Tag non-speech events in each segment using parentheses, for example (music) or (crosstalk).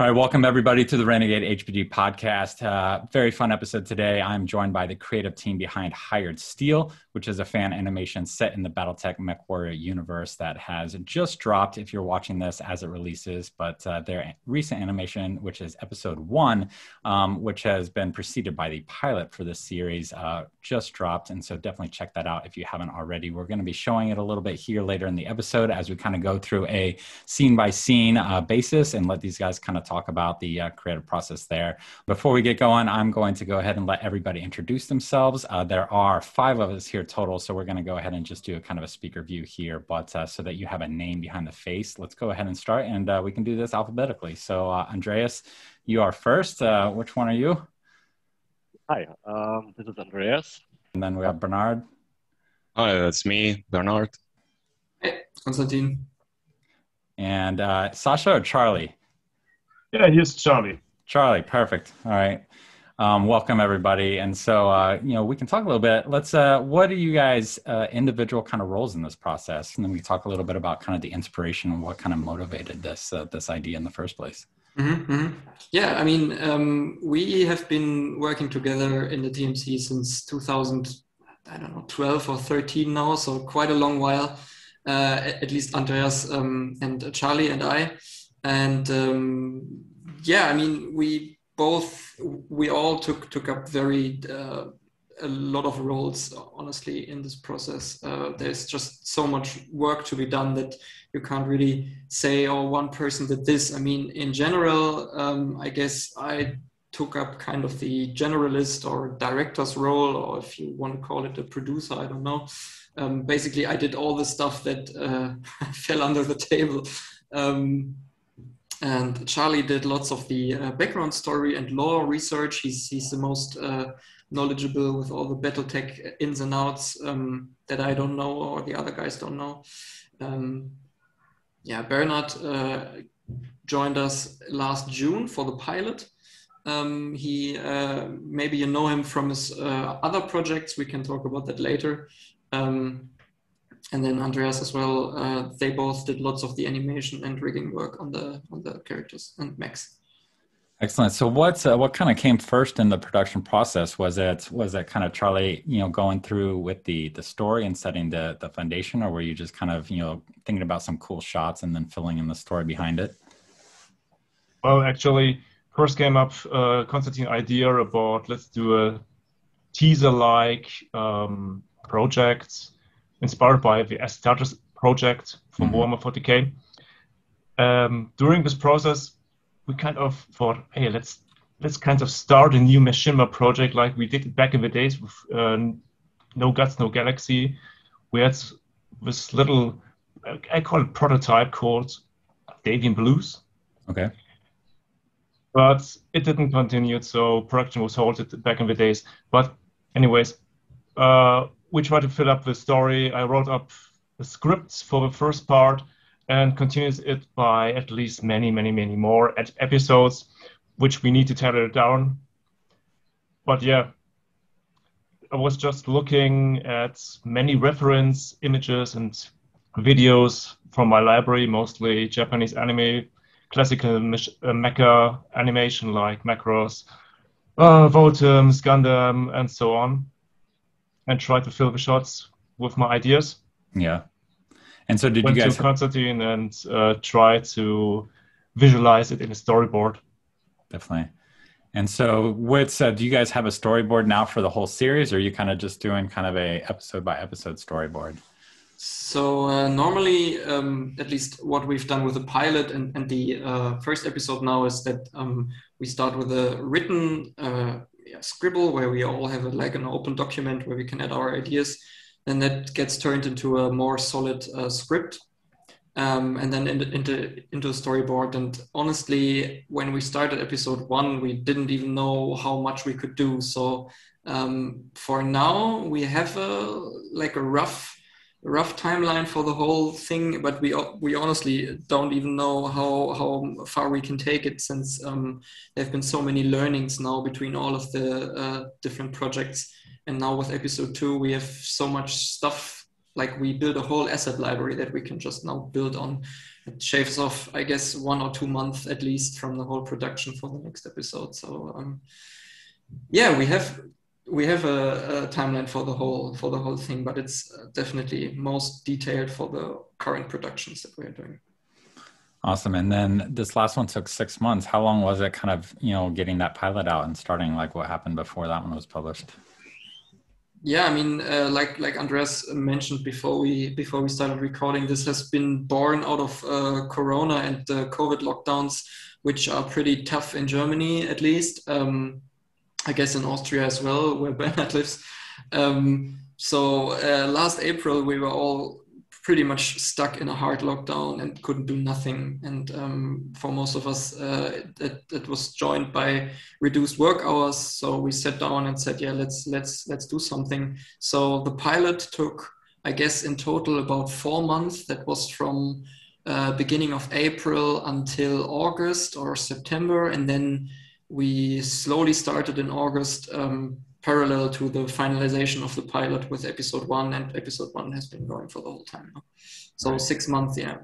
All right, welcome everybody to the Renegade HPG podcast. Uh, very fun episode today. I'm joined by the creative team behind Hired Steel, which is a fan animation set in the BattleTech MechWarrior universe that has just dropped if you're watching this as it releases. But uh, their recent animation, which is episode one, um, which has been preceded by the pilot for this series, uh, just dropped. And so definitely check that out if you haven't already. We're going to be showing it a little bit here later in the episode as we kind of go through a scene by scene uh, basis and let these guys kind of talk about the uh, creative process there. Before we get going, I'm going to go ahead and let everybody introduce themselves. Uh, there are five of us here total. So we're going to go ahead and just do a kind of a speaker view here, but uh, so that you have a name behind the face, let's go ahead and start and uh, we can do this alphabetically. So uh, Andreas, you are first. Uh, which one are you? Hi, um, this is Andreas. And then we have Bernhard. Hi, that's me, Bernhard. Hey, Constantin. And uh, Sasha or Charlie? Yeah, here's Charlie. Charlie, perfect. All right. Um, welcome everybody, and so uh, you know we can talk a little bit. Let's. Uh, what are you guys' uh, individual kind of roles in this process, and then we talk a little bit about kind of the inspiration and what kind of motivated this uh, this idea in the first place. Mm-hmm, mm-hmm. Yeah, I mean, um, we have been working together in the TMC since 2000, I don't know, 12 or 13 now, so quite a long while. Uh, at least Andreas um, and Charlie and I, and um, yeah, I mean, we both we all took took up very uh, a lot of roles honestly in this process. Uh, there's just so much work to be done that you can't really say oh one person did this. I mean in general um, i guess i took up kind of the generalist or director's role or if you want to call it a producer i don't know. Um, basically i did all the stuff that uh, (laughs) fell under the table. Um, and Charlie did lots of the uh, background story and lore research. He's, he's the most uh, knowledgeable with all the Battletech ins and outs um, that I don't know or the other guys don't know. Um, yeah, Bernhard uh, joined us last June for the pilot. Um, he uh, maybe you know him from his uh, other projects. We can talk about that later. Um, and then Andreas as well. Uh, they both did lots of the animation and rigging work on the on the characters and mechs. Excellent. So, what uh, what kind of came first in the production process? Was it was it kind of Charlie, you know, going through with the the story and setting the the foundation, or were you just kind of you know thinking about some cool shots and then filling in the story behind it? Well, actually, first came up uh, Constantin idea about let's do a teaser like um, project inspired by the Astartes project from mm-hmm. Warhammer 40k. Um, during this process, we kind of thought, hey, let's let's kind of start a new Machinima project like we did back in the days with uh, No Guts, No Galaxy. We had this little, I call it prototype called Davian Blues. Okay. But it didn't continue, so production was halted back in the days. But anyways, uh, we tried to fill up the story. I wrote up the scripts for the first part and continues it by at least many, many, many more episodes, which we need to tear it down. But yeah, I was just looking at many reference images and videos from my library, mostly Japanese anime, classical uh, mecha animation like Macross, uh, Votoms, Gundam, and so on and try to fill the shots with my ideas. Yeah. And so did Went you guys to Constantin and uh, try to visualize it in a storyboard? Definitely. And so, what's uh, do you guys have a storyboard now for the whole series, or are you kind of just doing kind of a episode by episode storyboard? So uh, normally, um, at least what we've done with the pilot and, and the uh, first episode now is that um, we start with a written uh, yeah, Scribble, where we all have a, like an open document where we can add our ideas. Then that gets turned into a more solid uh, script, um, and then into, into into a storyboard. And honestly, when we started episode one, we didn't even know how much we could do. So um, for now, we have a like a rough rough timeline for the whole thing, but we we honestly don't even know how how far we can take it since um, there have been so many learnings now between all of the uh, different projects, and now with episode two we have so much stuff like we build a whole asset library that we can just now build on. It shaves off, I guess, one or two months at least from the whole production for the next episode. So um, yeah, we have we have a, a, timeline for the whole for the whole thing, but it's definitely most detailed for the current productions that we are doing. Awesome. And then this last one took six months. How long was it kind of, you know, getting that pilot out and starting like what happened before that one was published? Yeah, I mean, uh, like like Andreas mentioned before we before we started recording, this has been born out of uh, Corona and the COVID lockdowns, which are pretty tough in Germany, at least. Um, I guess in Austria as well, (laughs) where Bernhard lives. Um, so uh, last April, we were all pretty much stuck in a hard lockdown and couldn't do nothing. And um, for most of us, uh, it, it, was joined by reduced work hours. So we sat down and said, "Yeah, let's let's let's do something." So the pilot took, I guess, in total about four months. That was from uh, beginning of April until August or September, and then we slowly started in August. Um, parallel to the finalization of the pilot with episode one, and episode one has been going for the whole time now. So right. six months, yeah.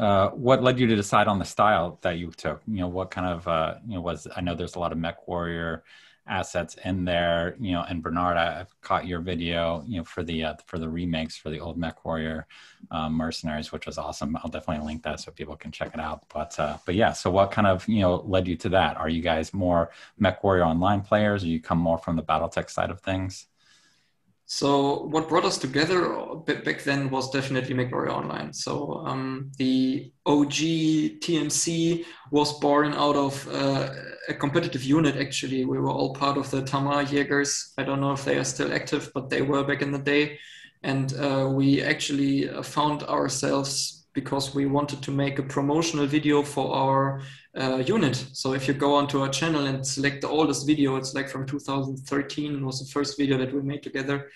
Uh, what led you to decide on the style that you took? You know, what kind of uh, you know was I know there's a lot of Mech Warrior assets in there you know and bernhard i've caught your video you know for the uh, for the remakes for the old mech warrior um, mercenaries which was awesome. I'll definitely link that so people can check it out. But uh, but yeah so what kind of you know led you to that? Are you guys more mech warrior online players? Or you come more from the battletech side of things so what brought us together back then was definitely MechWarrior Online. So um, the OG TMC was born out of uh, a competitive unit. Actually, we were all part of the Tamar Jägers. I don't know if they are still active, but they were back in the day. And uh, we actually uh, found ourselves because we wanted to make a promotional video for our uh, unit. So if you go onto our channel and select the oldest video, it's like from 2013. It was the first video that we made together.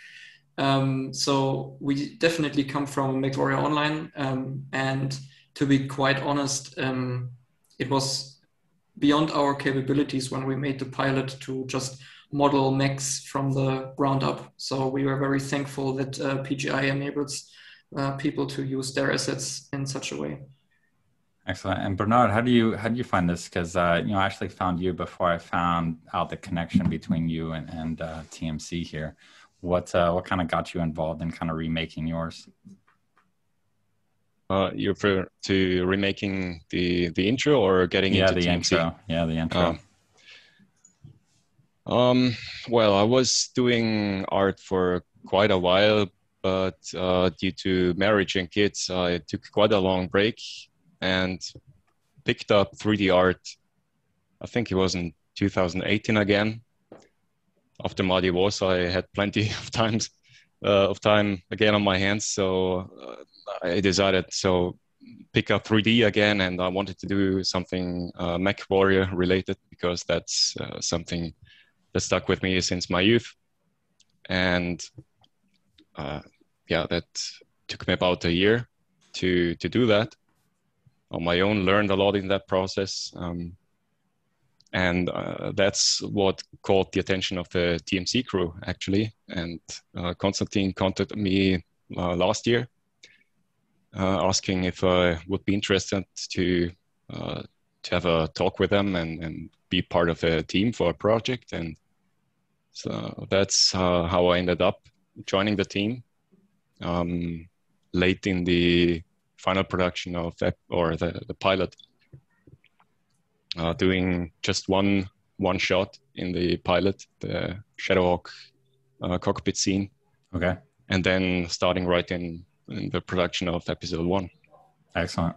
Um, so we definitely come from MechWarrior Online. Um, and to be quite honest, um, it was beyond our capabilities when we made the pilot to just model mechs from the ground up. So we were very thankful that uh, PGI enables uh, people to use their assets in such a way. Excellent. And Bernhard, how do you how do you find this? Because uh, you know, I actually found you before I found out the connection between you and, and uh, TMC here. What uh, what kind of got you involved in kind of remaking yours? Uh, you refer to remaking the the intro or getting yeah, into the TMC? intro. Yeah, the intro. Um, um, well, I was doing art for quite a while, but uh, due to marriage and kids, I took quite a long break and picked up 3D art. I think it was in 2018 again. After Muddy Wars, I had plenty (laughs) of times uh, of time again on my hands, so uh, I decided so pick up 3D again, and I wanted to do something uh, Mech Warrior related because that's uh, something that stuck with me since my youth, and uh, yeah, that took me about a year to to do that on my own, learned a lot in that process. Um, and uh, that's what caught the attention of the TMC crew, actually. And uh, Constantin contacted me uh, last year, uh, asking if I would be interested to uh, to have a talk with them and, and be part of a team for a project. And so that's uh, how I ended up joining the team. Um, late in the final production of that or the, the pilot uh, doing just one one shot in the pilot the shadowhawk uh, cockpit scene okay and then starting right in, in the production of episode one excellent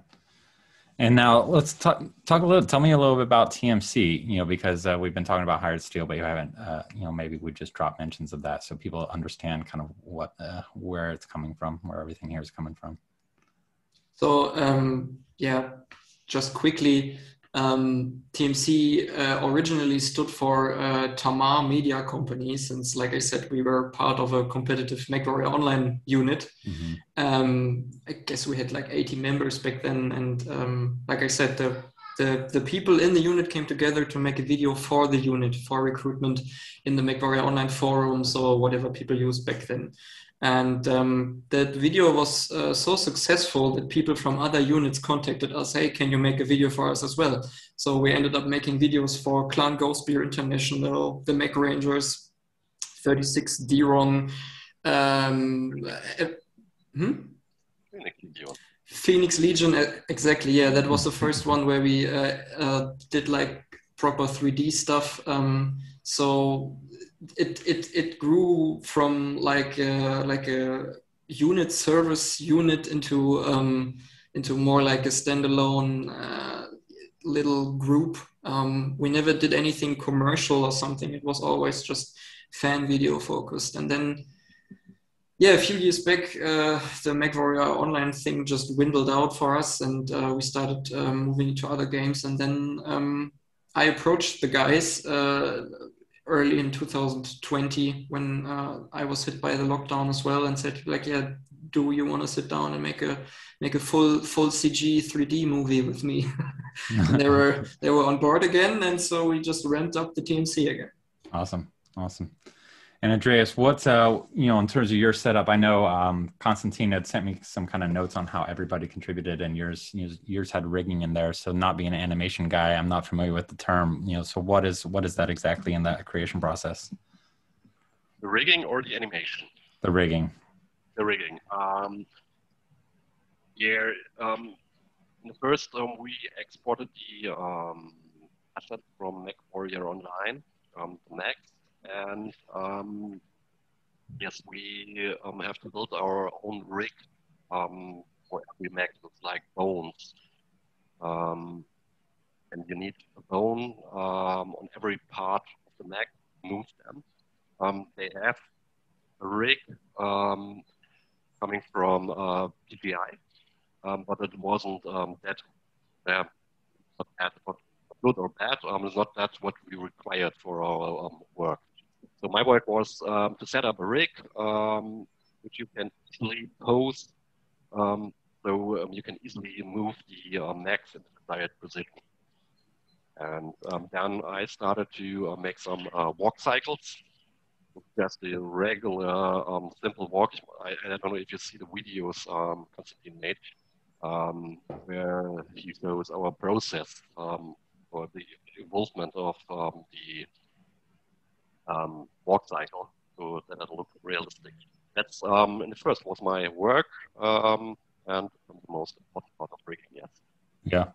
and now let's talk talk a little. Tell me a little bit about TMC. You know, because uh, we've been talking about Hired Steel, but you haven't. Uh, you know, maybe we just drop mentions of that so people understand kind of what uh, where it's coming from, where everything here is coming from. So um, yeah, just quickly, um, TMC uh, originally stood for uh, Tamar Media Company, since, like I said, we were part of a competitive MechWarrior Online unit. Mm-hmm. Um, I guess we had like 80 members back then, and um, like I said, the, the the people in the unit came together to make a video for the unit for recruitment in the MechWarrior Online forums or whatever people used back then. And um, that video was uh, so successful that people from other units contacted us, hey, can you make a video for us as well? So we ended up making videos for Clan Ghost Bear International, the Mech Rangers, 36 D-RON. Um, uh, hmm? Phoenix Legion, exactly. Yeah, that was the first one where we uh, uh, did like proper 3D stuff. Um, so it it it grew from like a, like a unit service unit into um, into more like a standalone uh, little group. Um, we never did anything commercial or something. It was always just fan video focused, and then yeah, a few years back, uh, the MechWarrior online thing just dwindled out for us, and uh, we started um, moving to other games. And then um, I approached the guys uh, early in 2020 when uh, I was hit by the lockdown as well, and said like, "Yeah, do you want to sit down and make a make a full full CG 3D movie with me?" (laughs) they were they were on board again, and so we just ramped up the TMC again. Awesome, awesome. And Andreas, what's uh, you know, in terms of your setup? I know um, Constantin had sent me some kind of notes on how everybody contributed, and yours yours yours had rigging in there. So, not being an animation guy, I'm not familiar with the term. You know, so what is what is that exactly in that creation process? The rigging or the animation? The rigging. The rigging. Um, yeah. Um, the first, um, we exported the um, asset from MechWarrior Online, um, the mechs and um, yes, we um, have to build our own rig um, for every mech. It's like bones, um, and you need a bone um, on every part of the mech. Move them. Um, they have a rig coming from uh, PGI, but it wasn't that. Uh, not not good or bad. Um, it's not that what we required for our um, work. My was um, to set up a rig, um, which you can easily pose. Um, so um, you can easily move the uh, mechs in the desired position. And um, then I started to uh, make some uh, walk cycles. Just the regular um, simple walk. I, I, don't know if you see the videos um, Constantin made, where he shows our process for the involvement of the um, walk cycle so that it looked realistic. That's um, in the first was my work um, and the most important part of rigging. Yes. Yeah.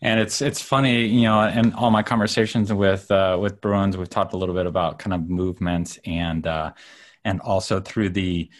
And it's it's funny, you know, in all my conversations with uh, with Bruins, we've talked a little bit about kind of movement and uh, and also through the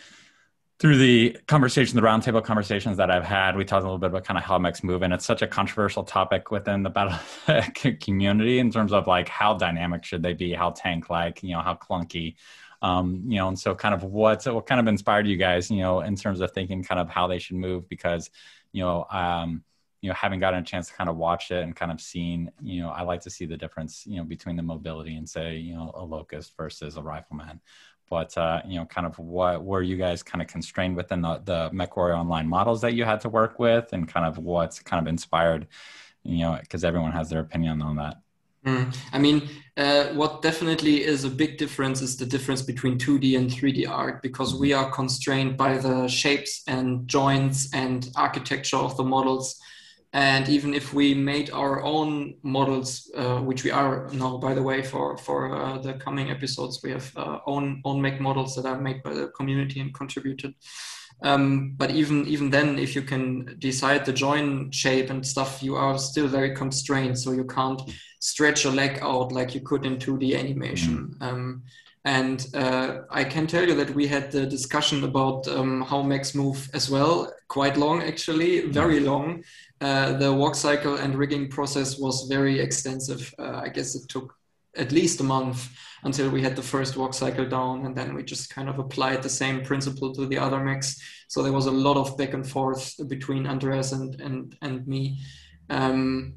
through the conversation, the roundtable conversations that I've had, we talked a little bit about kind of how mechs move, and it's such a controversial topic within the battle (laughs) community in terms of like how dynamic should they be, how tank like, you know, how clunky, um, you know, and so kind of what what kind of inspired you guys, you know, in terms of thinking kind of how they should move? Because, you know, um, you know, having gotten a chance to kind of watch it and kind of seen, you know, I like to see the difference, you know, between the mobility and say, you know, a locust versus a rifleman but uh, you know, kind of what were you guys kind of constrained within the, the MechWarrior online models that you had to work with, and kind of what's kind of inspired, you know, because everyone has their opinion on that. Mm. I mean, uh, what definitely is a big difference is the difference between 2D and 3D art because we are constrained by the shapes and joints and architecture of the models and even if we made our own models, uh, which we are now, by the way, for for uh, the coming episodes, we have uh, own own mech models that are made by the community and contributed. Um, but even even then, if you can decide the join shape and stuff, you are still very constrained. So you can't stretch a leg out like you could in 2D animation. Mm-hmm. Um, and uh, I can tell you that we had the discussion about um, how mechs move as well, quite long actually, very long. Uh, the walk cycle and rigging process was very extensive. Uh, I guess it took at least a month until we had the first walk cycle down, and then we just kind of applied the same principle to the other mechs. So there was a lot of back and forth between Andreas and and and me. Um,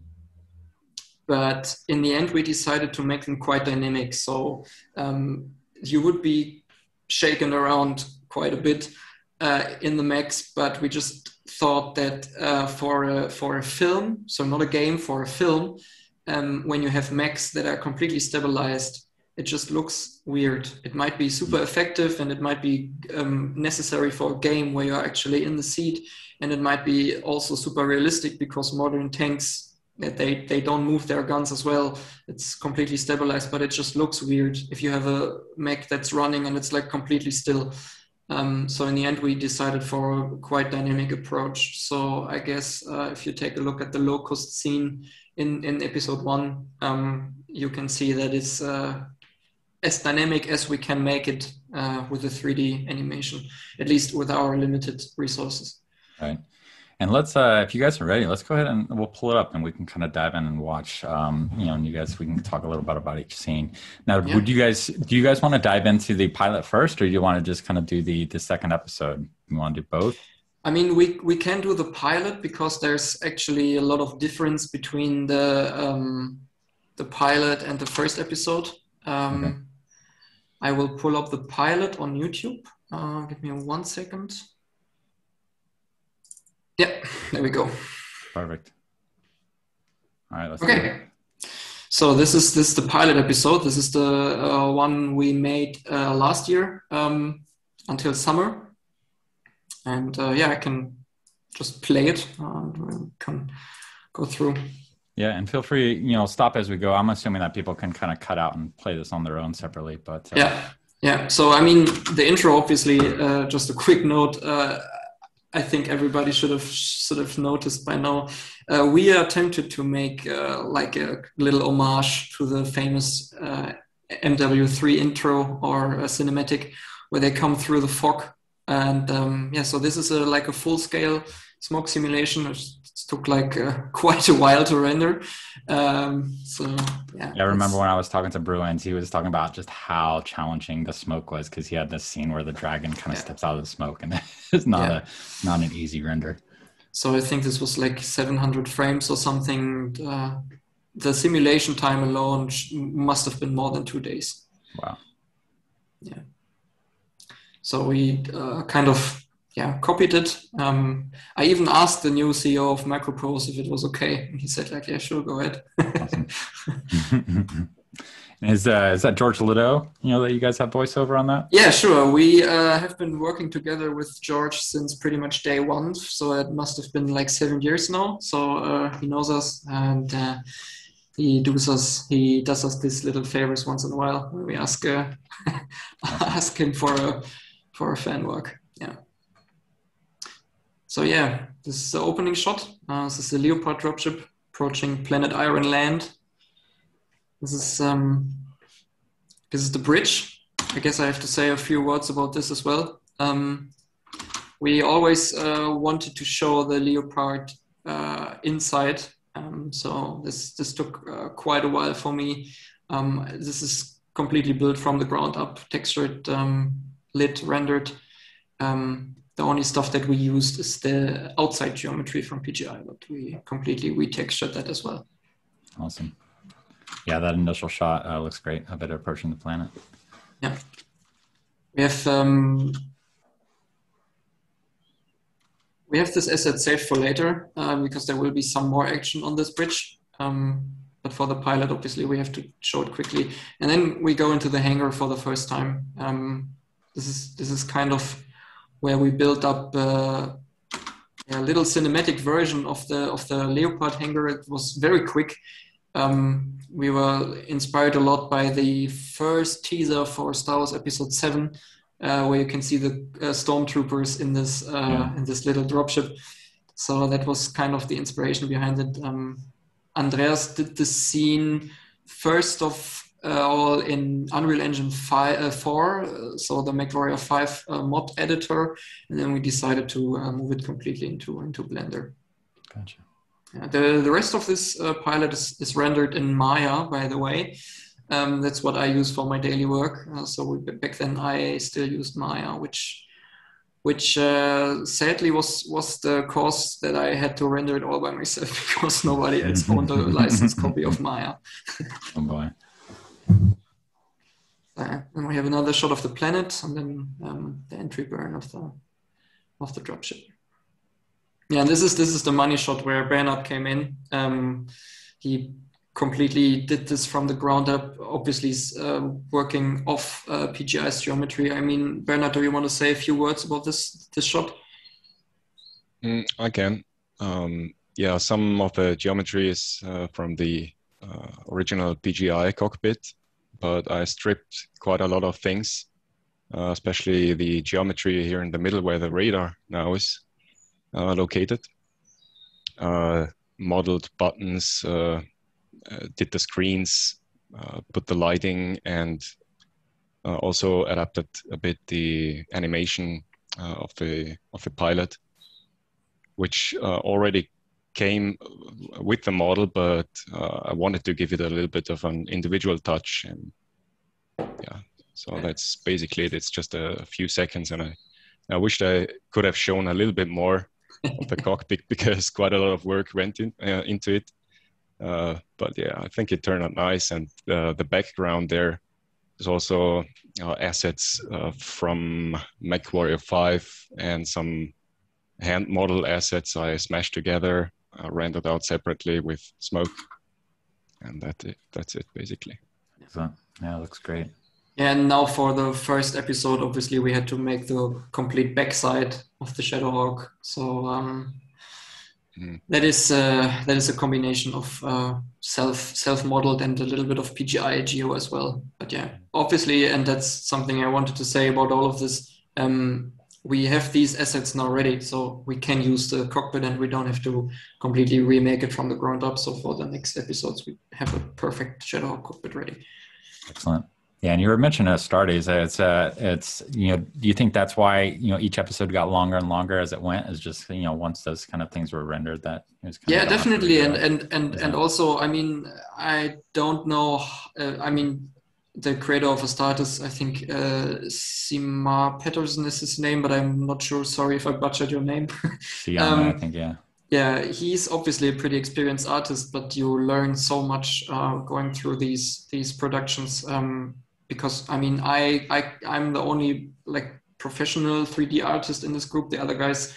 but in the end, we decided to make them quite dynamic. So um, you would be shaken around quite a bit uh, in the mechs, but we just thought that uh, for a, for a film, so not a game, for a film, um, when you have mechs that are completely stabilized, it just looks weird. It might be super effective and it might be um, necessary for a game where you're actually in the seat, and it might be also super realistic because modern tanks they they don't move their guns as well. It's completely stabilized, but it just looks weird if you have a mech that's running and it's like completely still. Um, so in the end, we decided for a quite dynamic approach. So I guess uh, if you take a look at the Locust scene in in episode one, um, you can see that it's uh, as dynamic as we can make it uh, with the 3D animation, at least with our limited resources. Right. And let's, uh, if you guys are ready, let's go ahead and we'll pull it up and we can kind of dive in and watch. Um, you know, and you guys, we can talk a little bit about each scene. Now, yeah. would you guys, do you guys want to dive into the pilot first, or do you want to just kind of do the the second episode? You want to do both? I mean, we we can do the pilot because there's actually a lot of difference between the um, the pilot and the first episode. Um, okay. I will pull up the pilot on YouTube. Uh, give me one second. Yeah, there we go. Perfect. All right, let's okay. So this is this is the pilot episode. This is the uh, one we made uh, last year um, until summer, and uh, yeah, I can just play it and we can go through. Yeah, and feel free, you know, stop as we go. I'm assuming that people can kind of cut out and play this on their own separately, but uh, yeah, yeah. So I mean, the intro, obviously, uh, just a quick note. Uh, I think everybody should have sort of noticed by now. Uh, we are tempted to make uh, like a little homage to the famous uh, MW3 intro or a cinematic where they come through the fog. And um, yeah, so this is a, like a full scale smoke simulation, took like uh, (laughs) quite a while to render. Um, so yeah. Yeah, I remember when I was talking to Bruins, he was talking about just how challenging the smoke was because he had this scene where the dragon kind of yeah. steps out of the smoke, and (laughs) it's not yeah. a not an easy render. So I think this was like 700 frames or something. Uh, the simulation time alone must have been more than two days. Wow. Yeah. So we uh, kind of yeah, copied it. Um, I even asked the new CEO of MicroProse if it was okay, and he said like, "Yeah, sure, go ahead." (laughs) is uh, is that George Ledoux? You know that you guys have voiceover on that? Yeah, sure. We uh, have been working together with George since pretty much day one, so it must have been like seven years now. So uh, he knows us and. Uh, he does us he does us these little favors once in a while when we ask uh, (laughs) ask him for a for a fan work yeah so yeah, this is the opening shot. Uh, this is the Leopard dropship approaching planet Iron Land. This is um, this is the bridge. I guess I have to say a few words about this as well. Um, we always uh, wanted to show the Leopard uh, inside, um, so this this took uh, quite a while for me. Um, this is completely built from the ground up, textured, um, lit, rendered. Um, the only stuff that we used is the outside geometry from PGI, but we completely retextured that as well. Awesome. Yeah, that initial shot uh, looks great. I bet approaching the planet. Yeah. We have um, we have this asset saved for later uh, because there will be some more action on this bridge. Um, but for the pilot, obviously, we have to show it quickly, and then we go into the hangar for the first time. Um, this is this is kind of where we built up uh, a little cinematic version of the of the Leopard hangar. It was very quick. Um, we were inspired a lot by the first teaser for Star Wars Episode Seven, uh, where you can see the uh, stormtroopers in this uh, yeah. in this little dropship. So that was kind of the inspiration behind it. Um, Andreas did the scene first of all in Unreal Engine 5, uh, 4, uh, so the MechWarrior 5 mod editor, and then we decided to move it completely into, into Blender. Gotcha. Yeah, the, the rest of this pilot is, is rendered in Maya, by the way. Um, that's what I use for my daily work. Uh, so we, back then I still used Maya, which which uh, sadly was was the course that I had to render it all by myself (laughs) because nobody else owned a (laughs) licensed copy of Maya. oh boy. Uh, and we have another shot of the planet, and then um, the entry burn of the of the dropship. Yeah, and this is this is the money shot where Bernhard came in. Um, he completely did this from the ground up, obviously uh, working off uh, PGI's geometry. I mean, Bernhard, do you want to say a few words about this this shot? Mm, I can. Um, yeah, some of the geometry is uh, from the uh, original PGI cockpit, but I stripped quite a lot of things, uh, especially the geometry here in the middle where the radar now is uh, located. modeled buttons, did the screens, put the lighting, and also adapted a bit the animation of the of the pilot which uh, already came with the model, but uh, I wanted to give it a little bit of an individual touch. And yeah, so that's basically it. It's just a, few seconds, and I, I wished I could have shown a little bit more of the (laughs) cockpit (laughs) because quite a lot of work went in, uh, into it. Uh, but yeah, I think it turned out nice, and uh, the background there is also uh, assets uh, from MechWarrior 5 and some hand model assets I smashed together, uh, rendered out separately with smoke, and that it, that's it basically. So, yeah, looks great. Yeah, And now for the first episode, obviously we had to make the complete backside of the Shadowhawk. So um, mm. that is uh, that is a combination of uh, self self modeled and a little bit of PGI geo as well. But yeah, obviously, and that's something I wanted to say about all of this. Um, we have these assets now ready, so we can use the cockpit and we don't have to completely remake it from the ground up. So for the next episodes, we have a perfect Shadow cockpit ready. Excellent. Yeah, and you were mentioning Astartes. It's uh, it's you know, do you think that's why you know each episode got longer and longer as it went? Is just you know once those kind of things were rendered that was yeah, definitely, and and and yeah. and also, I mean, I don't know. Uh, I mean, the creator of Astartes, I think uh, Simar Petterson is his name, but I'm not sure. Sorry if I butchered your name. (laughs) um, I think, yeah. Yeah, he's obviously a pretty experienced artist, but you learn so much uh, going through these these productions. Um, because I mean, I I I'm the only like professional 3D artist in this group. The other guys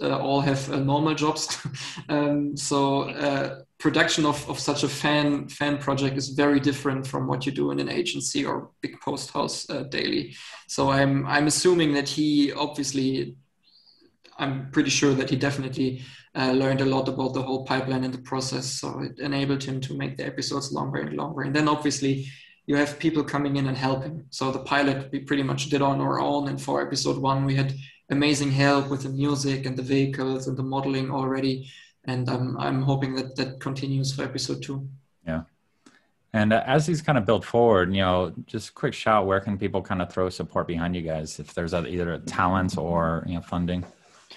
uh, all have uh, normal jobs. (laughs) um, so uh, production of, of such a fan fan project is very different from what you do in an agency or big post house uh, daily. So I'm I'm assuming that he obviously, I'm pretty sure that he definitely uh, learned a lot about the whole pipeline and the process. So it enabled him to make the episodes longer and longer. And then obviously you have people coming in and helping. So the pilot we pretty much did on our own. And for episode one, we had amazing help with the music and the vehicles and the modeling already. And I'm, I'm hoping that that continues for episode two. Yeah. And uh, as these kind of build forward, you know, just quick shout, where can people kind of throw support behind you guys if there's either talent or, you know, funding?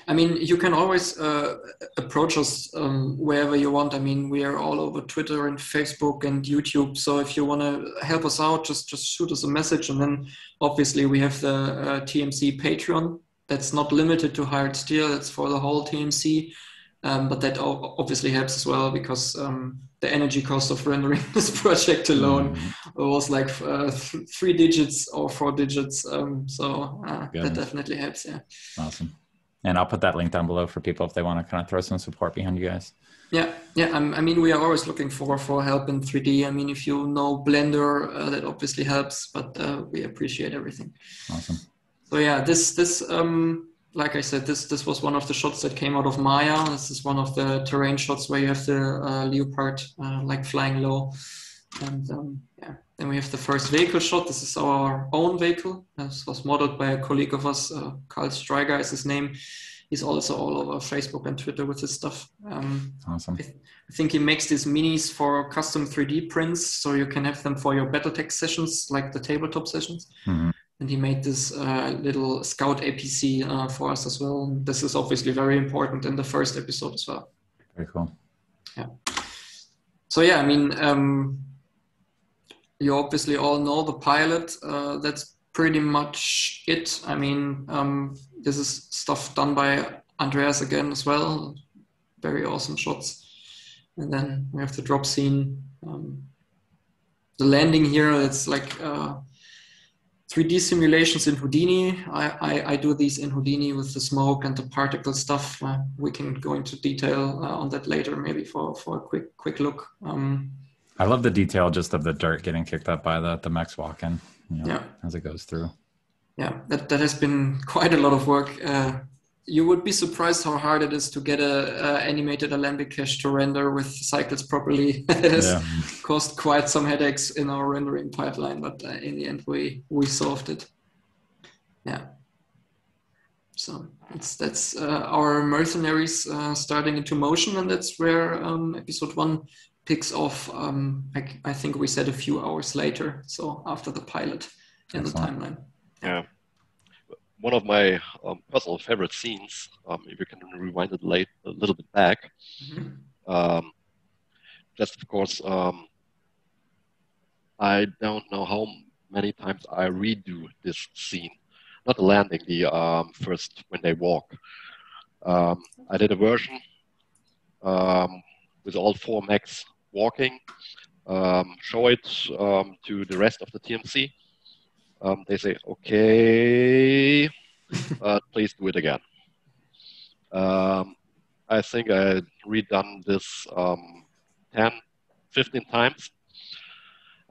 I mean, you can always uh, approach us um, wherever you want. I mean, we are all over Twitter and Facebook and YouTube. So if you want to help us out, just just shoot us a message. And then obviously we have the uh, TMC Patreon. That's not limited to hired steel. That's for the whole TMC. Um, but that obviously helps as well because um, the energy cost of rendering (laughs) this project alone mm-hmm. was like uh, th- three digits or four digits. Um, so uh, that definitely helps. Yeah. Awesome and I'll put that link down below for people if they want to kind of throw some support behind you guys. Yeah, yeah. Um, I mean, we are always looking for for help in 3D. I mean, if you know Blender, uh, that obviously helps, but uh, we appreciate everything. Awesome. So yeah, this this um, like I said, this this was one of the shots that came out of Maya. This is one of the terrain shots where you have the uh, leopard uh, like flying low, and um, yeah. Then we have the first vehicle shot. This is our own vehicle. This was modeled by a colleague of us, uh, Carl Streiger is his name. He's also all over Facebook and Twitter with his stuff. Um, awesome. I, th- I, think he makes these minis for custom 3D prints, so you can have them for your BattleTech sessions, like the tabletop sessions. Mm-hmm. And he made this uh, little Scout APC uh, for us as well. And this is obviously very important in the first episode as well. Very cool. Yeah. So yeah, I mean, um, you obviously all know the pilot. Uh, that's pretty much it. I mean, um, this is stuff done by Andreas again as well. Very awesome shots. And then we have the drop scene. Um, the landing here, it's like uh, 3D simulations in Houdini. I, I, I, do these in Houdini with the smoke and the particle stuff. Uh, we can go into detail uh, on that later, maybe for, for a quick quick look. Um, I love the detail just of the dirt getting kicked up by the the mechs walking. You know, Yeah. as it goes through. yeah that, that has been (laughs) quite a lot of work uh, you would be surprised how hard it is to get a, a animated alembic cache to render with cycles properly (laughs) it has Yeah. caused quite some headaches in our rendering pipeline but uh, in the end we we solved it yeah so it's that's uh, our mercenaries uh, starting into motion and that's where um, episode one picks off um, I, I think we said a few hours later so after the pilot in the Excellent. timeline Yeah. One of my um, personal favorite scenes, um, if you can rewind it late, a little bit back, Mhm. um, just of course, um, I don't know how many times I redo this scene. Not the landing, the um, first when they walk. Um, I did a version um, with all four mechs walking, um, show it um, to the rest of the TMC. Um, they say, okay, (laughs) uh, please do it again. Um, I think I redone this um, 10, 15 times.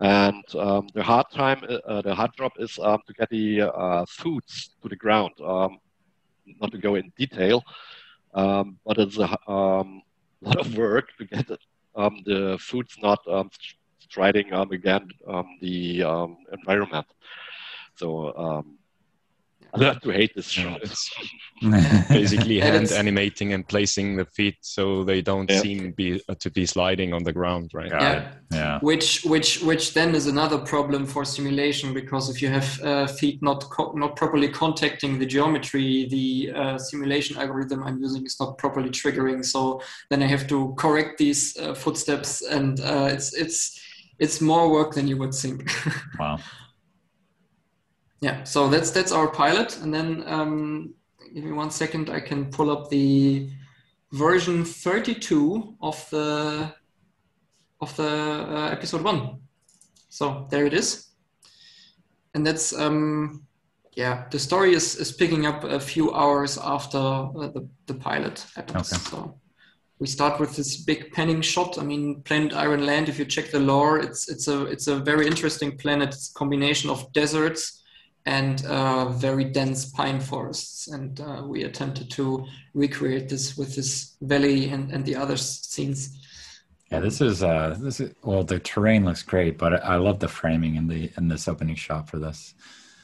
And um, the hard time, uh, the hard job is um, to get the uh, foods to the ground. Um, not to go in detail, um, but it's a um, (laughs) lot of work to get it, um, the foods not um, striding um, again um, the um, environment. So um, I learned to hate this shot. It's (laughs) basically hand animating and placing the feet so they don't Yeah. seem be, uh, to be sliding on the ground, right? Got Yeah. Yeah. which which which then is another problem for simulation because if you have uh, feet not co- not properly contacting the geometry the uh, simulation algorithm i'm using is not properly triggering so then i have to correct these uh, footsteps and uh, it's it's it's more work than you would think (laughs) Wow. Yeah so that's that's our pilot and then um, give me one second i can pull up the version 32 of the of the uh, episode one so there it is and that's um yeah the story is is picking up a few hours after uh, the, the pilot happens Okay. so we start with this big panning shot. I mean, Planet Iron Land. If you check the lore, it's it's a it's a very interesting planet. It's a combination of deserts and uh, very dense pine forests. And uh, we attempted to recreate this with this valley and, and the other scenes. Yeah, this is uh this is well the terrain looks great, but I love the framing in the in this opening shot for this.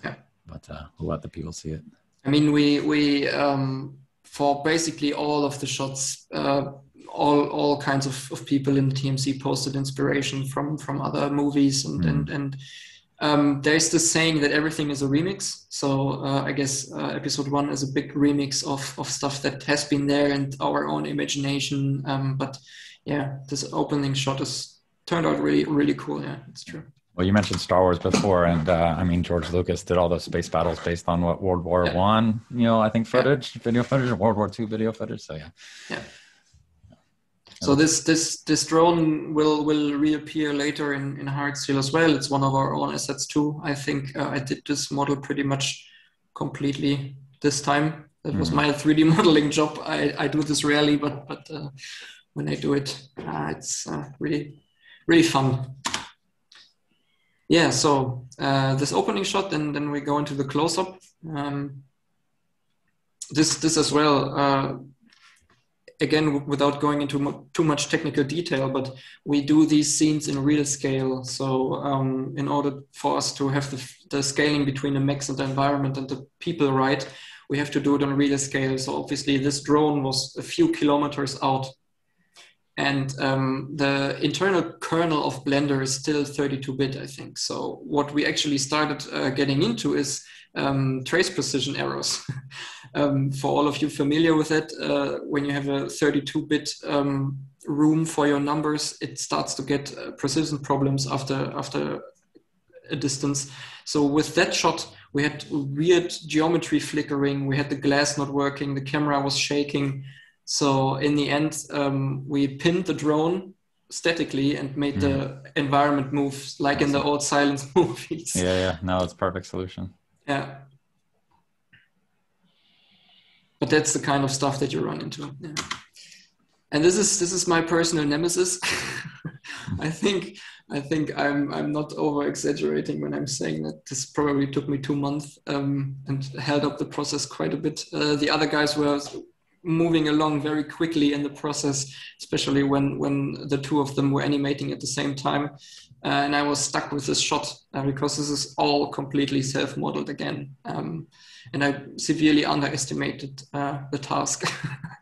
Yeah. But uh we'll let the people see it. I mean, we we um, for basically all of the shots, uh, all all kinds of, of people in the TMC posted inspiration from from other movies and Mhm. and and um, there's this saying that everything is a remix. So uh, I guess uh, episode one is a big remix of of stuff that has been there and our own imagination. Um, but yeah, this opening shot is turned out really really cool. Yeah, it's true. Well, you mentioned Star Wars before, and uh, I mean George Lucas did all those space battles based on what World War Yeah. One, you know, I think footage, video footage, World War Two video footage. So yeah. yeah, So this this this drone will will reappear later in in Hired Steel as well. It's one of our own assets too. I think uh, I did this model pretty much completely this time. That was Mhm. my 3D (laughs) modeling job. I, I do this rarely, but but uh, when I do it, uh, it's uh, really really fun. Yeah. So uh, this opening shot, and then we go into the close up. Um, this this as well. Again without going into too much technical detail but we do these scenes in real scale. So um, in order for us to have the, the scaling between the mechs and the environment and the people right we have to do it on real scale. So obviously this drone was a few kilometers out. And um, the internal kernel of blender is still 32-bit i think. So what we actually started uh, getting into is um, trace precision errors (laughs) um, for all of you familiar with it, uh, when you have a 32-bit um, room for your numbers, it starts to get uh, precision problems after after a distance. So with that shot, we had weird geometry flickering. We had the glass not working. The camera was shaking. So in the end, um, we pinned the drone statically and made the environment move like in the old silence (laughs) movies. yeah, yeah. No, it's perfect solution. Yeah. But that's the kind of stuff that you run into. Yeah. and this is this is my personal nemesis. (laughs) I think I think I'm I'm not over exaggerating when I'm saying that this probably took me two months um, and held up the process quite a bit. Uh, the other guys were moving along very quickly in the process, especially when when the two of them were animating at the same time. Uh, and I was stuck with this shot uh, because this is all completely self-modeled again. Um, and I severely underestimated uh, the task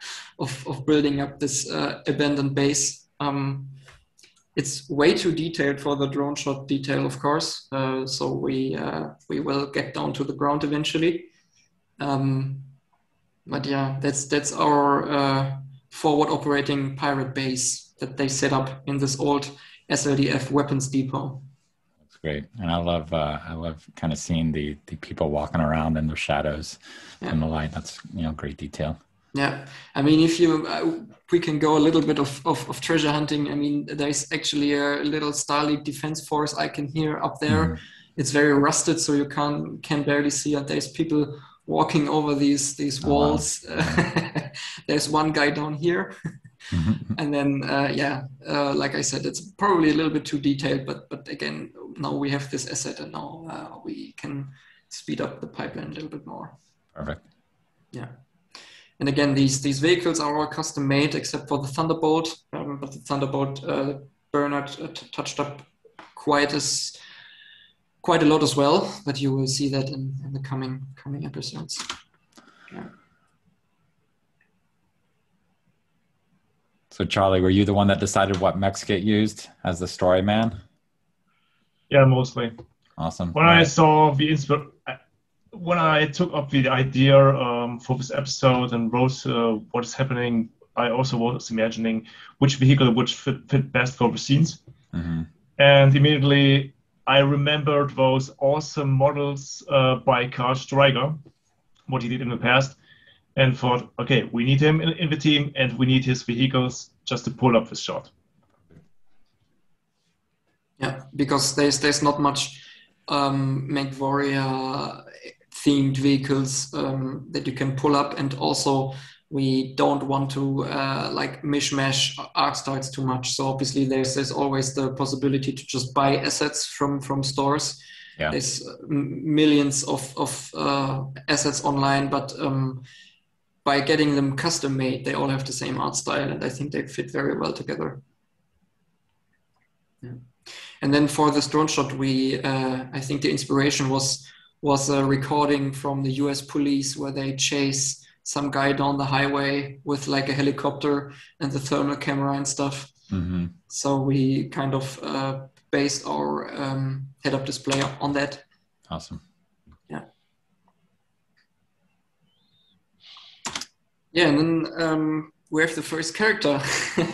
(laughs) of, of building up this uh, abandoned base. Um, it's way too detailed for the drone shot detail, of course. Uh, so we uh, we will get down to the ground eventually. Um, but yeah, that's that's our forward operating pirate base that they set up in this old SLDF weapons depot. That's great, and I love uh, I love kind of seeing the the people walking around in the shadows yeah. and the light. That's you know great detail. Yeah, I mean, if you uh, we can go a little bit of, of, of, treasure hunting. I mean, there's actually a little Starleague defense force I can hear up there. Mm. It's very rusted, so you can can barely see. And there's people walking over these these walls. Oh, wow. (laughs) there's one guy down here. (laughs) and then uh, yeah uh, like i said it's probably a little bit too detailed but but again now we have this asset and now uh, we can speed up the pipeline a little bit more. Perfect. Yeah. And again these these vehicles are all custom made except for the thunderbolt. Um, but the thunderbolt uh, bernhard uh, touched up quite as quite a lot as well but you will see that in, in the coming coming episodes. Yeah. So, Charlie, were you the one that decided what mechs get used as the story man? Yeah, mostly. Awesome. When right. I saw the insp- when I took up the idea um, for this episode and wrote uh, what is happening, I also was imagining which vehicle would fit, fit best for the scenes. Mm-hmm. And immediately I remembered those awesome models uh, by Karl Streiger, what he did in the past and thought, okay, we need him in, in the team and we need his vehicles just to pull up this shot. Yeah, because there's there's not much um, MechWarrior themed vehicles um, that you can pull up, and also we don't want to uh, like mishmash arc starts too much. So obviously there's there's always the possibility to just buy assets from from stores. Yeah. There's millions of of uh, assets online, but um, by getting them custom made, they all have the same art style, and I think they fit very well together. Yeah. And then for the drone shot, we uh, I think the inspiration was was a recording from the U.S. police where they chase some guy down the highway with like a helicopter and the thermal camera and stuff. Mm-hmm. So we kind of uh, based our um, head-up display on that. Awesome. Yeah, and then um, we have the first character.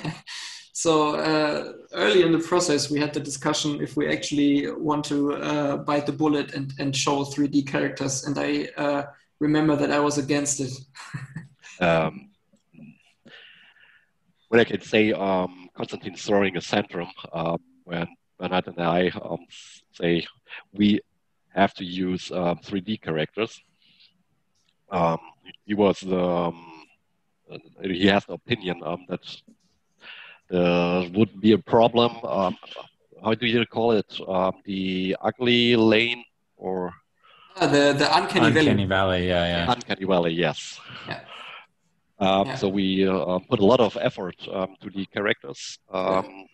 (laughs) so uh, early in the process, we had the discussion if we actually want to uh, bite the bullet and, and show 3D characters, and I uh, remember that I was against it. (laughs) um, what I can say, um, Constantin throwing a centrum uh, when Bernhard and I um, say we have to use 3D um, characters. Um, he was the he has an opinion um, that there would be a problem. Um, how do you call it? Um, the ugly lane or uh, the the uncanny, uncanny valley. valley. Yeah, yeah. Uncanny valley. Yes. Yeah. Um, yeah. So we uh, put a lot of effort um, to the characters. Um,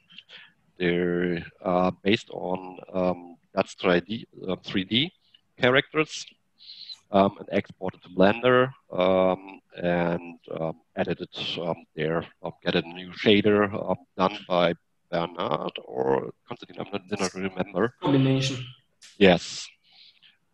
they're uh, based on um, that's 3D, 3D uh, characters um, and exported to Blender um, and um, edited um, there. Um, get a new shader um, done by Bernhard or Constantin. I did not remember. Combination. Yes,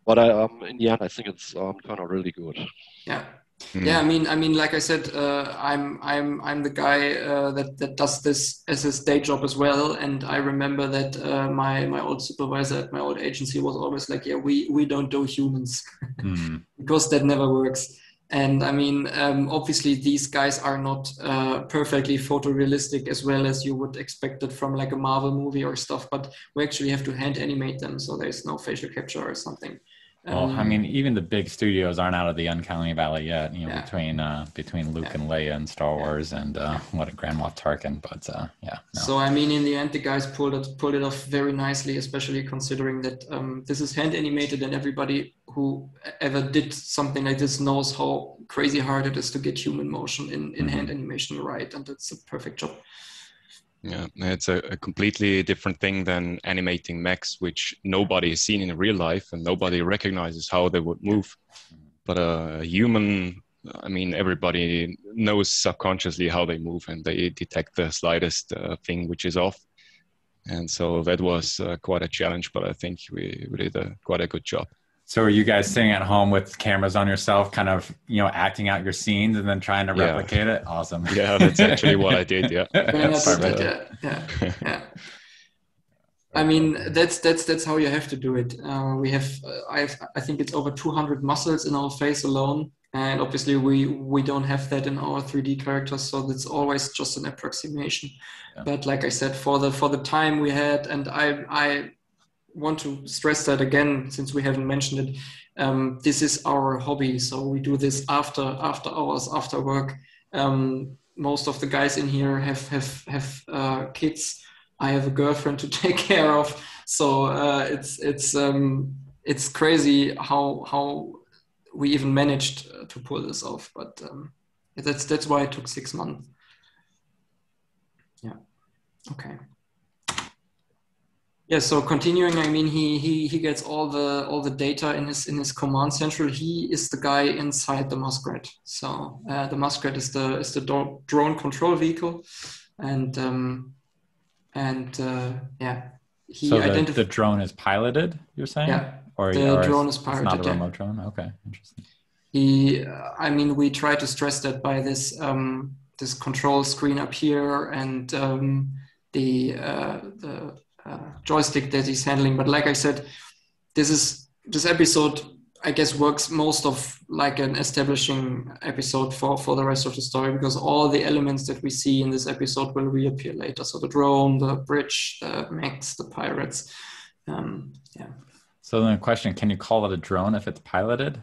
but I, um, in the end, I think it's um, turned out really good. Yeah. Mm. Yeah, I mean, I mean, like I said, uh, I'm I'm I'm the guy uh, that that does this as his day job as well. And I remember that uh, my my old supervisor at my old agency was always like, "Yeah, we we don't do humans (laughs) mm. because that never works." And I mean, um, obviously, these guys are not uh, perfectly photorealistic as well as you would expect it from like a Marvel movie or stuff. But we actually have to hand animate them, so there's no facial capture or something. Well, I Um, mean, even the big studios aren't out of the Uncanny Valley yet. You know, Yeah. between uh, between Luke Yeah. and Leia and Star Wars and uh, what a Grand Moff Tarkin. But uh, yeah, no. So I mean, in the end, the guys pulled it pulled it off very nicely, especially considering that um, this is hand animated, and everybody who ever did something like this knows how crazy hard it is to get human motion in, in Mhm. hand animation right, and it's a perfect job. Yeah, it's a, a completely different thing than animating mechs, which nobody has seen in real life and nobody recognizes how they would move. But a human, I mean, everybody knows subconsciously how they move and they detect the slightest uh, thing which is off. And so that was uh, quite a challenge, but I think we, we did a, quite a good job. So are you guys sitting at home with cameras on yourself, kind of you know acting out your scenes and then trying to Yeah. replicate it? Awesome. Yeah, that's actually what I did. Yeah. Very nice of Perfect. yeah, yeah, yeah. I mean, that's that's that's how you have to do it. Uh, we have, uh, I've, I think it's over 200 muscles in our face alone, and obviously we we don't have that in our 3D characters, so it's always just an approximation. Yeah. But like I said, for the for the time we had, and I I want to stress that again since we haven't mentioned it. Um, this is our hobby, so we do this after after hours, after work. Um, most of the guys in here have have have uh, kids. I have a girlfriend to (laughs) take care of, so uh, it's it's um, it's crazy how how we even managed uh, to pull this off. But um, that's that's why it took six months. Yeah. Okay. Yeah. So continuing, I mean, he he he gets all the all the data in his in his command central. He is the guy inside the Muskrat. So uh, the Muskrat is the is the drone control vehicle, and um, and uh, yeah, he so the, the drone is piloted. You're saying? Yeah, Or, the or drone is It's not piloted, a yeah. remote drone. Okay, interesting. he uh, i mean we try to stress that by this um, this control screen up here and um, the uh, the uh, joystick that he's handling but like i said this is this episode i guess works most of like an establishing episode for for the rest of the story because all the elements that we see in this episode will reappear later so the drone the bridge the mechs the pirates um, yeah So then the question: Can you call it a drone if it's piloted?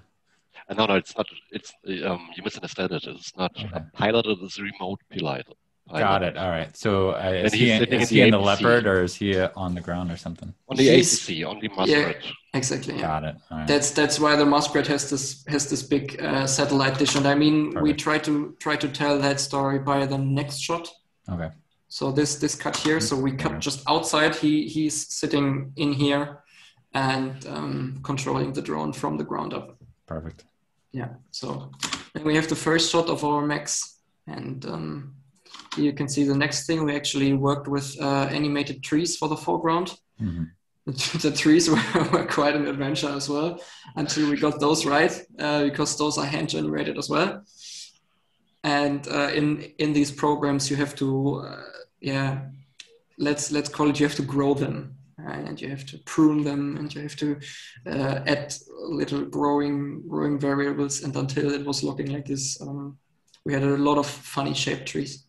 Uh, no, no, it's not. It's um, you misunderstood it. It's not Okay. piloted. It's remote pilot. Got it. All right. So uh, is he, is in he the in the APC. leopard or is he uh, on the ground or something? On the He's- ACC, on the Muskrat. exactly yeah. Got it. All right. That's that's why the Muskrat has this has this big uh, satellite dish, and I mean we try to try to tell that story by the next shot. Okay. So this this cut here, so we cut Okay. just outside. He he's sitting in here and um, controlling the drone from the ground up. Perfect. Yeah. So then we have the first shot of our max, and um, you can see the next thing. We actually worked with uh, animated trees for the foreground Mhm. (laughs) the trees (laughs) were, were quite an adventure as well until we got those right uh, because those are hand generated as well and uh, in in these programs you have to uh, yeah let's let's call it you have to grow them right? and you have to prune them and you have to uh, add little growing growing variables and until it was looking like this um, we had a lot of funny shaped trees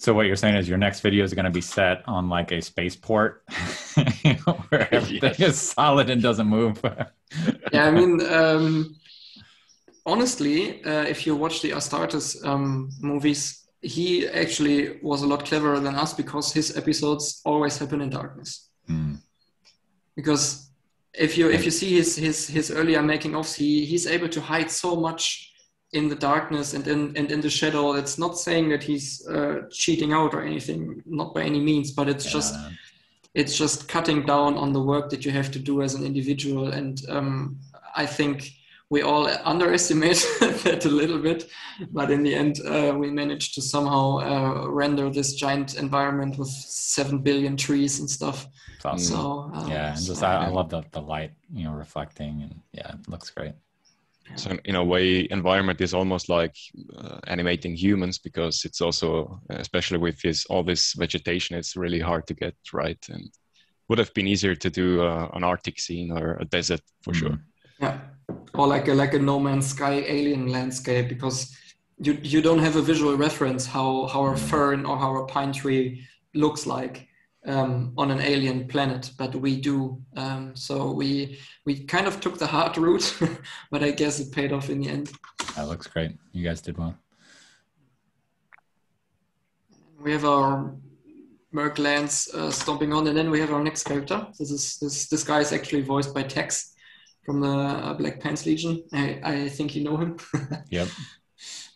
So what you're saying is your next video is going to be set on like a spaceport (laughs) where everything Yes. is solid and doesn't move. (laughs) yeah, I mean, um, honestly, uh, if you watch the Astartes um, movies, he actually was a lot cleverer than us because his episodes always happen in darkness. Hmm. Because if you if you see his his his earlier making ofs, he he's able to hide so much in the darkness and in and in the shadow. It's not saying that he's uh, cheating out or anything, not by any means, but it's just it's just cutting down on the work that you have to do as an individual and um, i think we all underestimate (laughs) that a little bit but in the end uh, we managed to somehow uh, render this giant environment with 7 billion trees and stuff awesome. so uh, yeah, and so, just I, I love the, the light, you know, reflecting, and yeah, it looks great. So in a way, environment is almost like uh, animating humans because it's also, especially with this all this vegetation, it's really hard to get right, and would have been easier to do uh, an Arctic scene or a desert for sure. yeah. Or like a like a no man's sky alien landscape because you you don't have a visual reference how how a fern or how a pine tree looks like um, on an alien planet, but we do. Um, so we we kind of took the hard route, (laughs) but I guess it paid off in the end. That looks great. You guys did well. We have our Merc Lance uh, stomping on, and then we have our next character. This is this this guy is actually voiced by Tex from the uh, Black Pants Legion. I, I think you know him. (laughs) yep.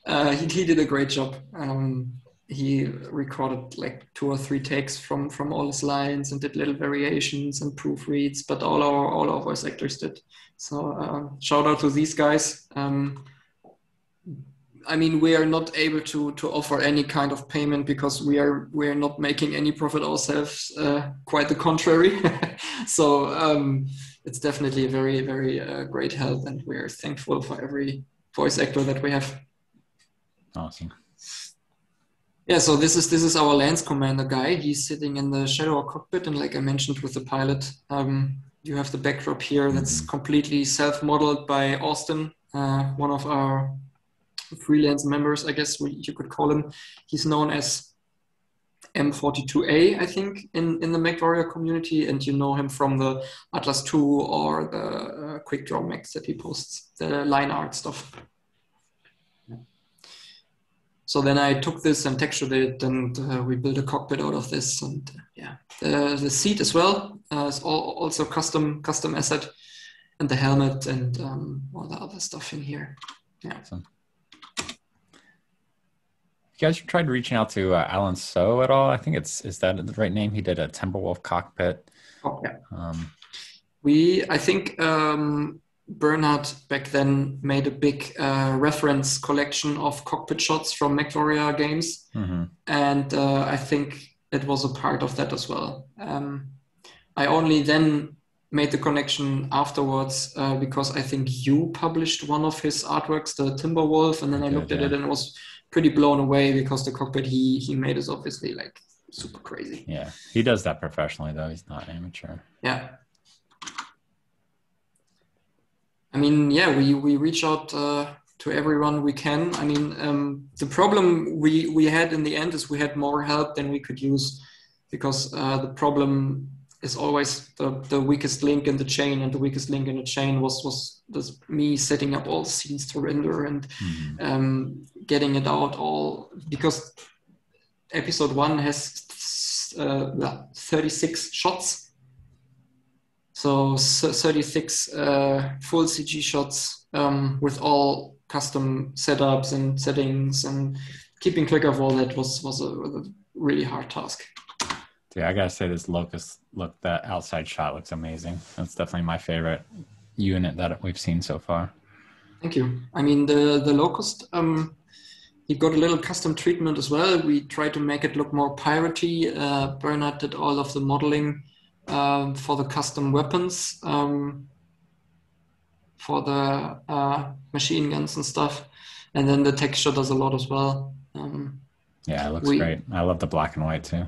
Uh, he, he did a great job. Um, he recorded like two or three takes from from all his lines and did little variations and proofreads. But all our all our voice actors did. So uh, shout out to these guys. Um, I mean, we are not able to to offer any kind of payment because we are we are not making any profit ourselves. Uh, quite the contrary. (laughs) so um, it's definitely a very very uh, great help, and we are thankful for every voice actor that we have. Awesome. Yeah, so this is this is our lance commander guy. He's sitting in the shadow cockpit, and like I mentioned with the pilot, um, you have the backdrop here that's mm-hmm. completely self-modeled by Austin, uh, one of our freelance members, I guess you could call him. He's known as M42A, I think, in, in the MechWarrior community, and you know him from the Atlas 2 or the uh, Quick Draw mechs that he posts, the line art stuff. So then I took this and textured it, and uh, we built a cockpit out of this. And uh, yeah, the, the seat as well uh, is all, also custom custom asset, and the helmet and um, all the other stuff in here. Yeah. Awesome. You guys tried reaching out to uh, Alan So at all? I think it's is that the right name? He did a Timberwolf cockpit. Oh yeah. Um, we I think um, Bernhard back then made a big uh, reference collection of cockpit shots from MechWarrior games, mm-hmm. and uh, I think it was a part of that as well. Um, I only then made the connection afterwards uh, because I think you published one of his artworks, the Timberwolf, and then I, looked at it and it was pretty blown away because the cockpit he he made is obviously like super crazy. Yeah, he does that professionally though. He's not amateur. Yeah. I mean, yeah, we we reach out uh, to everyone we can. I mean, um, the problem we we had in the end is we had more help than we could use because uh, the problem is always the, the weakest link in the chain and the weakest link in the chain was was, was me setting up all scenes to render and mm-hmm. um, getting it out all because episode one has uh, 36 shots so 36 uh, full cg shots um, with all custom setups and settings and keeping track of all that was was a, a really hard task yeah, I gotta say this locust look that outside shot looks amazing. That's definitely my favorite unit that we've seen so far. Thank you. I mean the the locust um he got a little custom treatment as well. We tried to make it look more piratey. Uh, Bernhard did all of the modeling um, for the custom weapons, um, for the uh, machine guns and stuff, and then the texture does a lot as well. Um, yeah, it looks we, great. I love the black and white too.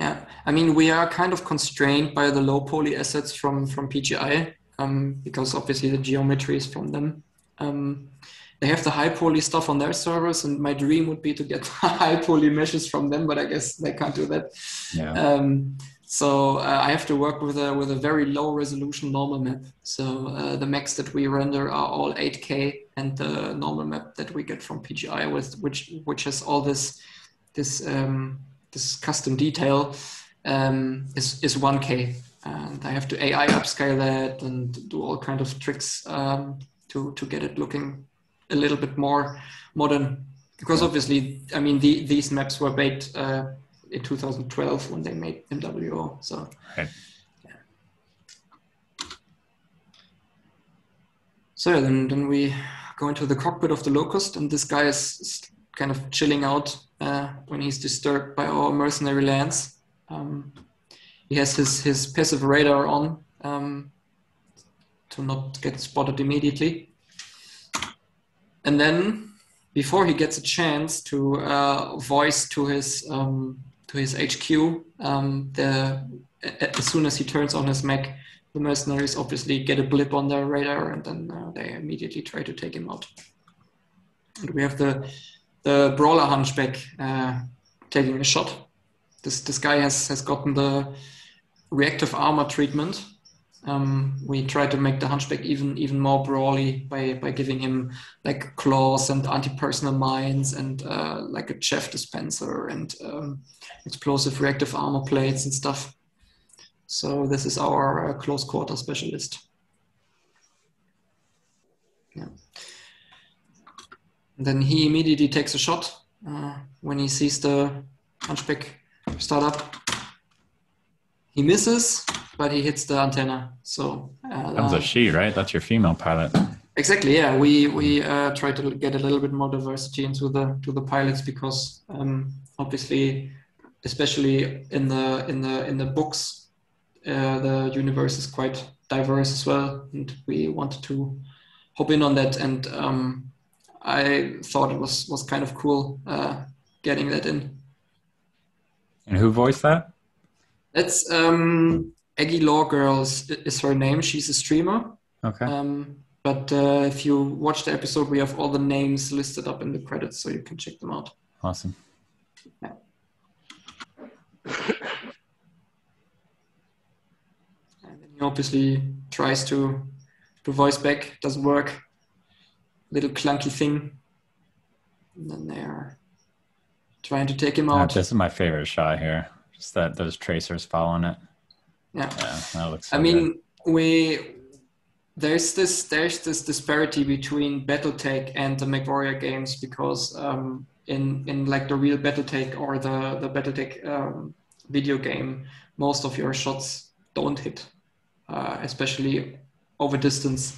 Yeah, I mean, we are kind of constrained by the low poly assets from from PGI um, because obviously the geometry is from them. Um, they have the high poly stuff on their servers, and my dream would be to get (laughs) high poly meshes from them, but I guess they can't do that. Yeah. Um, so uh, I have to work with a with a very low resolution normal map. So uh, the mechs that we render are all 8K, and the normal map that we get from PGI with which which has all this this um, this custom detail um, is, is 1K. And I have to AI upscale that and do all kind of tricks um, to, to get it looking a little bit more modern. Because obviously, I mean, the, these maps were baked uh, in 2012 when they made MWO. So, right. yeah. So then, then we go into the cockpit of the Locust, and this guy is kind of chilling out uh, when he's disturbed by our mercenary lands. Um, he has his, his passive radar on um, to not get spotted immediately. And then, before he gets a chance to uh, voice to his um, to his HQ, um, the, as soon as he turns on his mech, the mercenaries obviously get a blip on their radar, and then uh, they immediately try to take him out. And we have the the brawler hunchback uh, taking a shot. this this guy has has gotten the reactive armor treatment. Um, we try to make the hunchback even even more brawly by by giving him like claws and anti-personnel mines and uh, like a chef dispenser and um, explosive reactive armor plates and stuff. So this is our uh, close quarter specialist. Yeah. And then he immediately takes a shot uh, when he sees the hunchback start up. He misses, but he hits the antenna. So uh, that was a she, right? That's your female pilot. Exactly. Yeah, we we uh, try to get a little bit more diversity into the to the pilots because um, obviously, especially in the in the in the books, uh, the universe is quite diverse as well, and we wanted to hop in on that. And um, I thought it was was kind of cool uh, getting that in. And who voiced that? That's um, Aggie Law Girls is her name. She's a streamer. Okay. Um, but uh, if you watch the episode, we have all the names listed up in the credits, so you can check them out. Awesome. And then he obviously tries to to voice back. Doesn't work. Little clunky thing. And then they're trying to take him out. this is my favorite shot here. Just that those tracers following it. Yeah. Yeah, that looks. So I mean, we there's this there's this disparity between BattleTech and the MechWarrior games because um, in in like the real BattleTech or the the BattleTech um, video game, most of your shots don't hit, uh, especially over distance.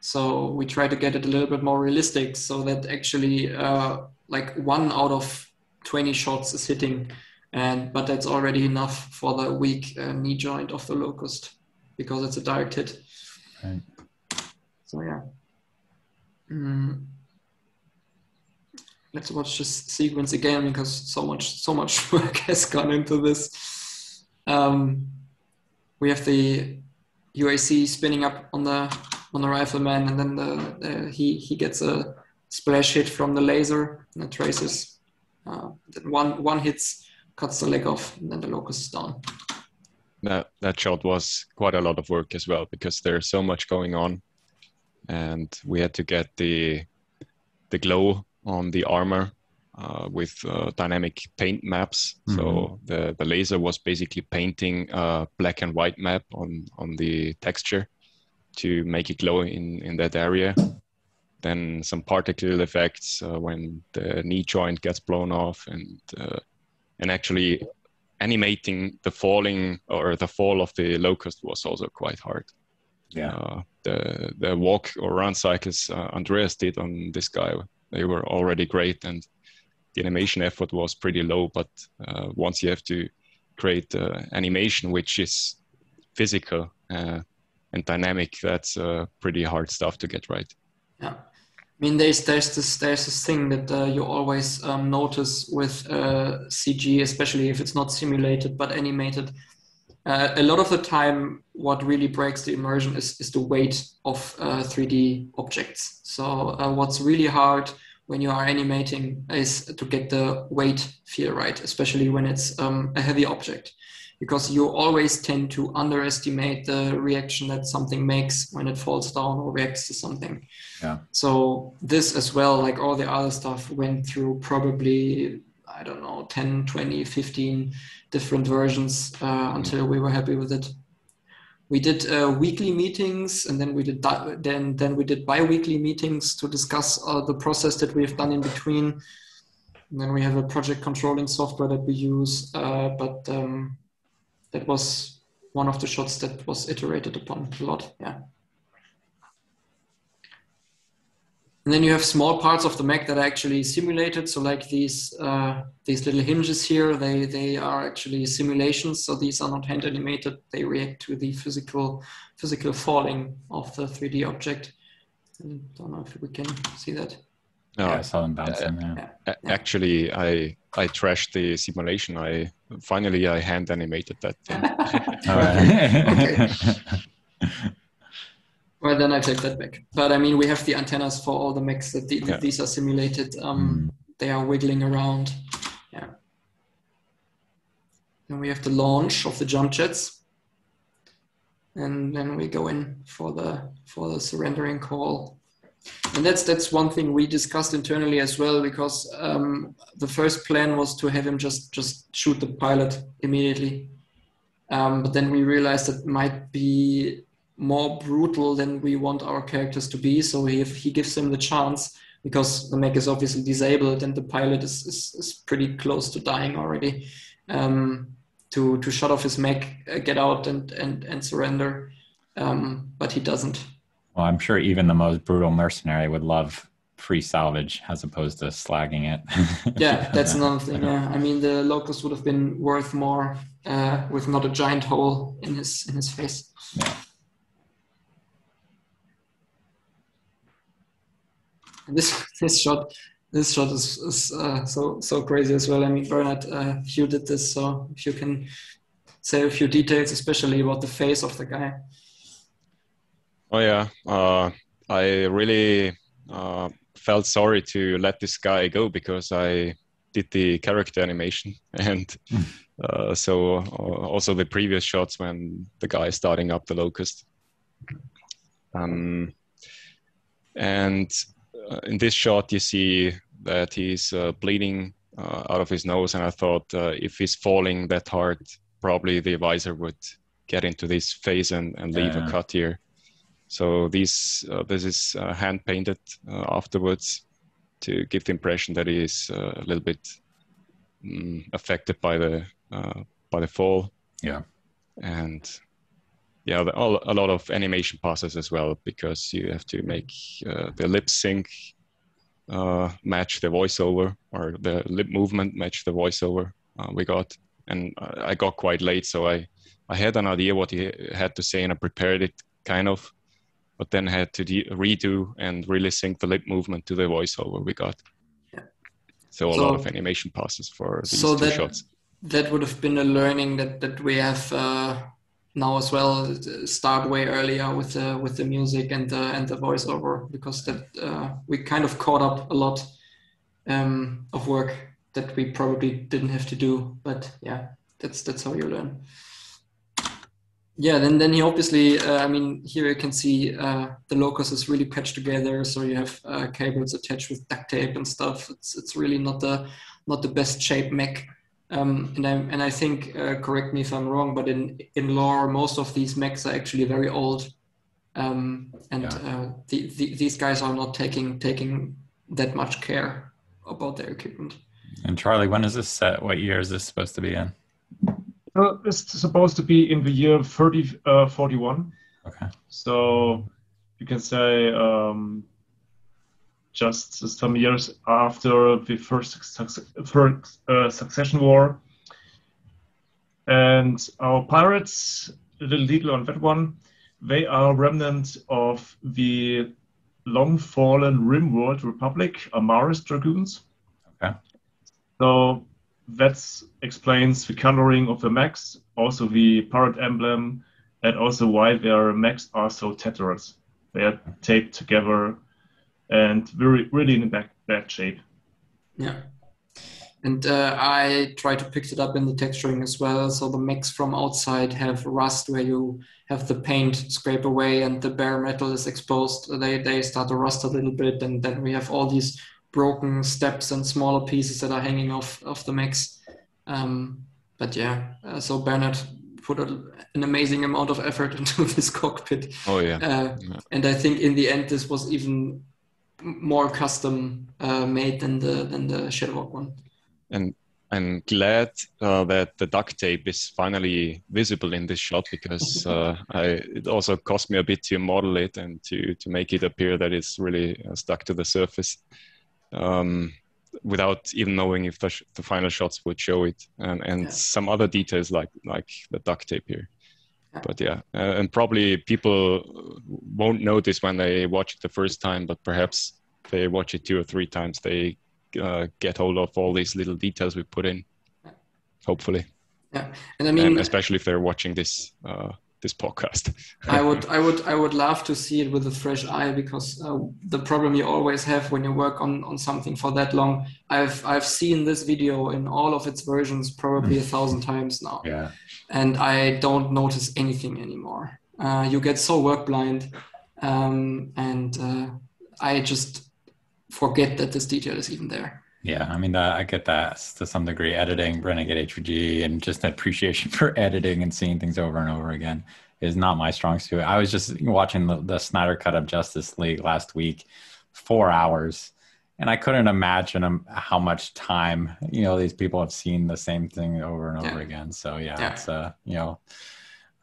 So we try to get it a little bit more realistic, so that actually uh, like one out of 20 shots is hitting, and but that's already enough for the weak uh, knee joint of the locust because it's a direct hit. Right. So yeah. Mm. Let's watch this sequence again because so much so much (laughs) work has gone into this. Um, we have the UAC spinning up on the on the rifleman, and then the, he he gets a splash hit from the laser and the traces. Uh, then one one hits, cuts the leg off, and then the locust is down. That that shot was quite a lot of work as well because there's so much going on, and we had to get the the glow on the armor uh, with uh, dynamic paint maps. Mm-hmm. So the, the laser was basically painting a black and white map on, on the texture to make it glow in, in that area. Then some particle effects uh, when the knee joint gets blown off and uh, and actually animating the falling or the fall of the locust was also quite hard. Yeah. Uh, the the walk or run cycles uh, Andreas did on this guy they were already great and the animation effort was pretty low but uh, once you have to create uh, animation which is physical uh, and dynamic that's uh, pretty hard stuff to get right. Yeah. I mean there's there's this there's this thing that uh, you always um, notice with uh, cg especially if it's not simulated but animated. A lot of the time what really breaks the immersion is, is the weight of 3d objects. So what's really hard when you are animating is to get the weight feel right, especially when it's um, a heavy object, because you always tend to underestimate the reaction that something makes when it falls down or reacts to something. Yeah. So this as well, like all the other stuff, went through probably I don't know 10, 20, 15 different versions uh, until we were happy with it we did uh, weekly meetings and then we did di- then then we did bi-weekly meetings to discuss uh, the process that we've done in between. And then we have a project controlling software that we use uh, but um, that was one of the shots that was iterated upon a lot yeah And then you have small parts of the mech that are actually simulated. So like these uh, these little hinges here, they they are actually simulations. So these are not hand animated. They react to the physical physical falling of the 3D object. I don't know if we can see that. No, yeah, I saw them bouncing. Uh, yeah. Actually, I I trashed the simulation. I finally I hand animated that thing. (laughs) All right. (laughs) Well, then I take that back. But I mean, we have the antennas for all the mechs that the, Yeah. these are simulated. Um, They are wiggling around. Yeah. Then we have the launch of the jump jets, and then we go in for the for the surrendering call. And that's that's one thing we discussed internally as well because um, the first plan was to have him just just shoot the pilot immediately, um, but then we realized that might be more brutal than we want our characters to be. So he he gives him the chance because the mech is obviously disabled and the pilot is is, is pretty close to dying already. Um, to to shut off his mech, uh, get out and and and surrender, um, but he doesn't. Well, I'm sure even the most brutal mercenary would love free salvage as opposed to slagging it. (laughs) yeah, that's (laughs) another thing. Yeah, I mean the locust would have been worth more uh, with not a giant hole in his in his face. Yeah. This (laughs) this shot this shot is, is uh, so so crazy as well. I mean, Bernhard, uh, you did this, so if you can say a few details, especially about the face of the guy. Oh yeah, uh, I really uh, felt sorry to let this guy go because I did the character animation (laughs) and uh, so uh, also the previous shots when the guy is starting up the locust. Um, and uh, in this shot, you see that he's uh, bleeding uh, out of his nose, and I thought if he's falling that hard, probably the visor would get into this phase and, and leave yeah. a cut here. So these this is hand painted afterwards to give the impression that he is a little bit um, affected by the by the fall. Yeah, and yeah, the, all, a lot of animation passes as well because you have to make uh, the lip sync uh, match the voiceover or the lip movement match the voiceover uh, we got. And I got quite late, so I, I had an idea what he had to say and I prepared it kind of, but then had to de- redo and really sync the lip movement to the voiceover we got. Yeah. So a so, lot of animation passes for these so two that, shots. That would have been a learning that, that we have uh, now as well start way earlier with the with the music and the and the voiceover because that uh, we kind of caught up a lot um, of work that we probably didn't have to do but yeah that's that's how you learn. Yeah then then he obviously uh, i mean here you can see uh, the locust is really patched together so you have uh, cables attached with duct tape and stuff. It's it's really not the not the best shape mech um, and, I, and I think, uh, correct me if I'm wrong, but in, in lore, most of these mechs are actually very old. Um, and yeah. uh, the, the, these guys are not taking, taking that much care about their equipment. And Charlie, when is this set? What year is this supposed to be in? Uh, it's supposed to be in the year 30, uh, 41. Okay. So you can say um, just some years after the first, first uh, succession war. And our pirates, a little detail on that one, they are remnants of the long fallen Rimworld Republic, Amaris Dragoons. Okay. So that explains the coloring of the mechs, also the pirate emblem, and also why their mechs are so tattered. They are taped together and we're really in a bad, bad shape. Yeah. And uh, I try to pick it up in the texturing as well. So the mechs from outside have rust where you have the paint scrape away and the bare metal is exposed. They, they start to rust a little bit. And then we have all these broken steps and smaller pieces that are hanging off of the mechs. Um, but yeah, uh, so Bernhard put a, an amazing amount of effort (laughs) into this cockpit. Oh yeah. Uh, yeah. And I think in the end, this was even more custom uh, made than the than the Shadowhawk one. And I'm glad uh, that the duct tape is finally visible in this shot because (laughs) uh, I, it also cost me a bit to model it and to to make it appear that it's really uh, stuck to the surface. Um, without even knowing if the, sh- the, final shots would show it and, and yeah. some other details like like the duct tape here but yeah uh, and probably people won't notice when they watch it the first time but perhaps they watch it two or three times they uh, get hold of all these little details we put in hopefully. Yeah and i mean and especially if they're watching this uh, this podcast. I would, I would, I would love to see it with a fresh eye because uh, the problem you always have when you work on on something for that long. I've I've seen this video in all of its versions probably a thousand times now. Yeah. And I don't notice anything anymore. Uh, you get so work blind, um, and uh, I just forget that this detail is even there. Yeah, I mean, that, I get that to some degree. Editing Renegade HPG and just appreciation (laughs) for editing and seeing things over and over again is not my strong suit. I was just watching the, the Snyder cut of Justice League last week, four hours, and I couldn't imagine how much time you know these people have seen the same thing over and over yeah. again. So yeah, yeah, it's uh, you know,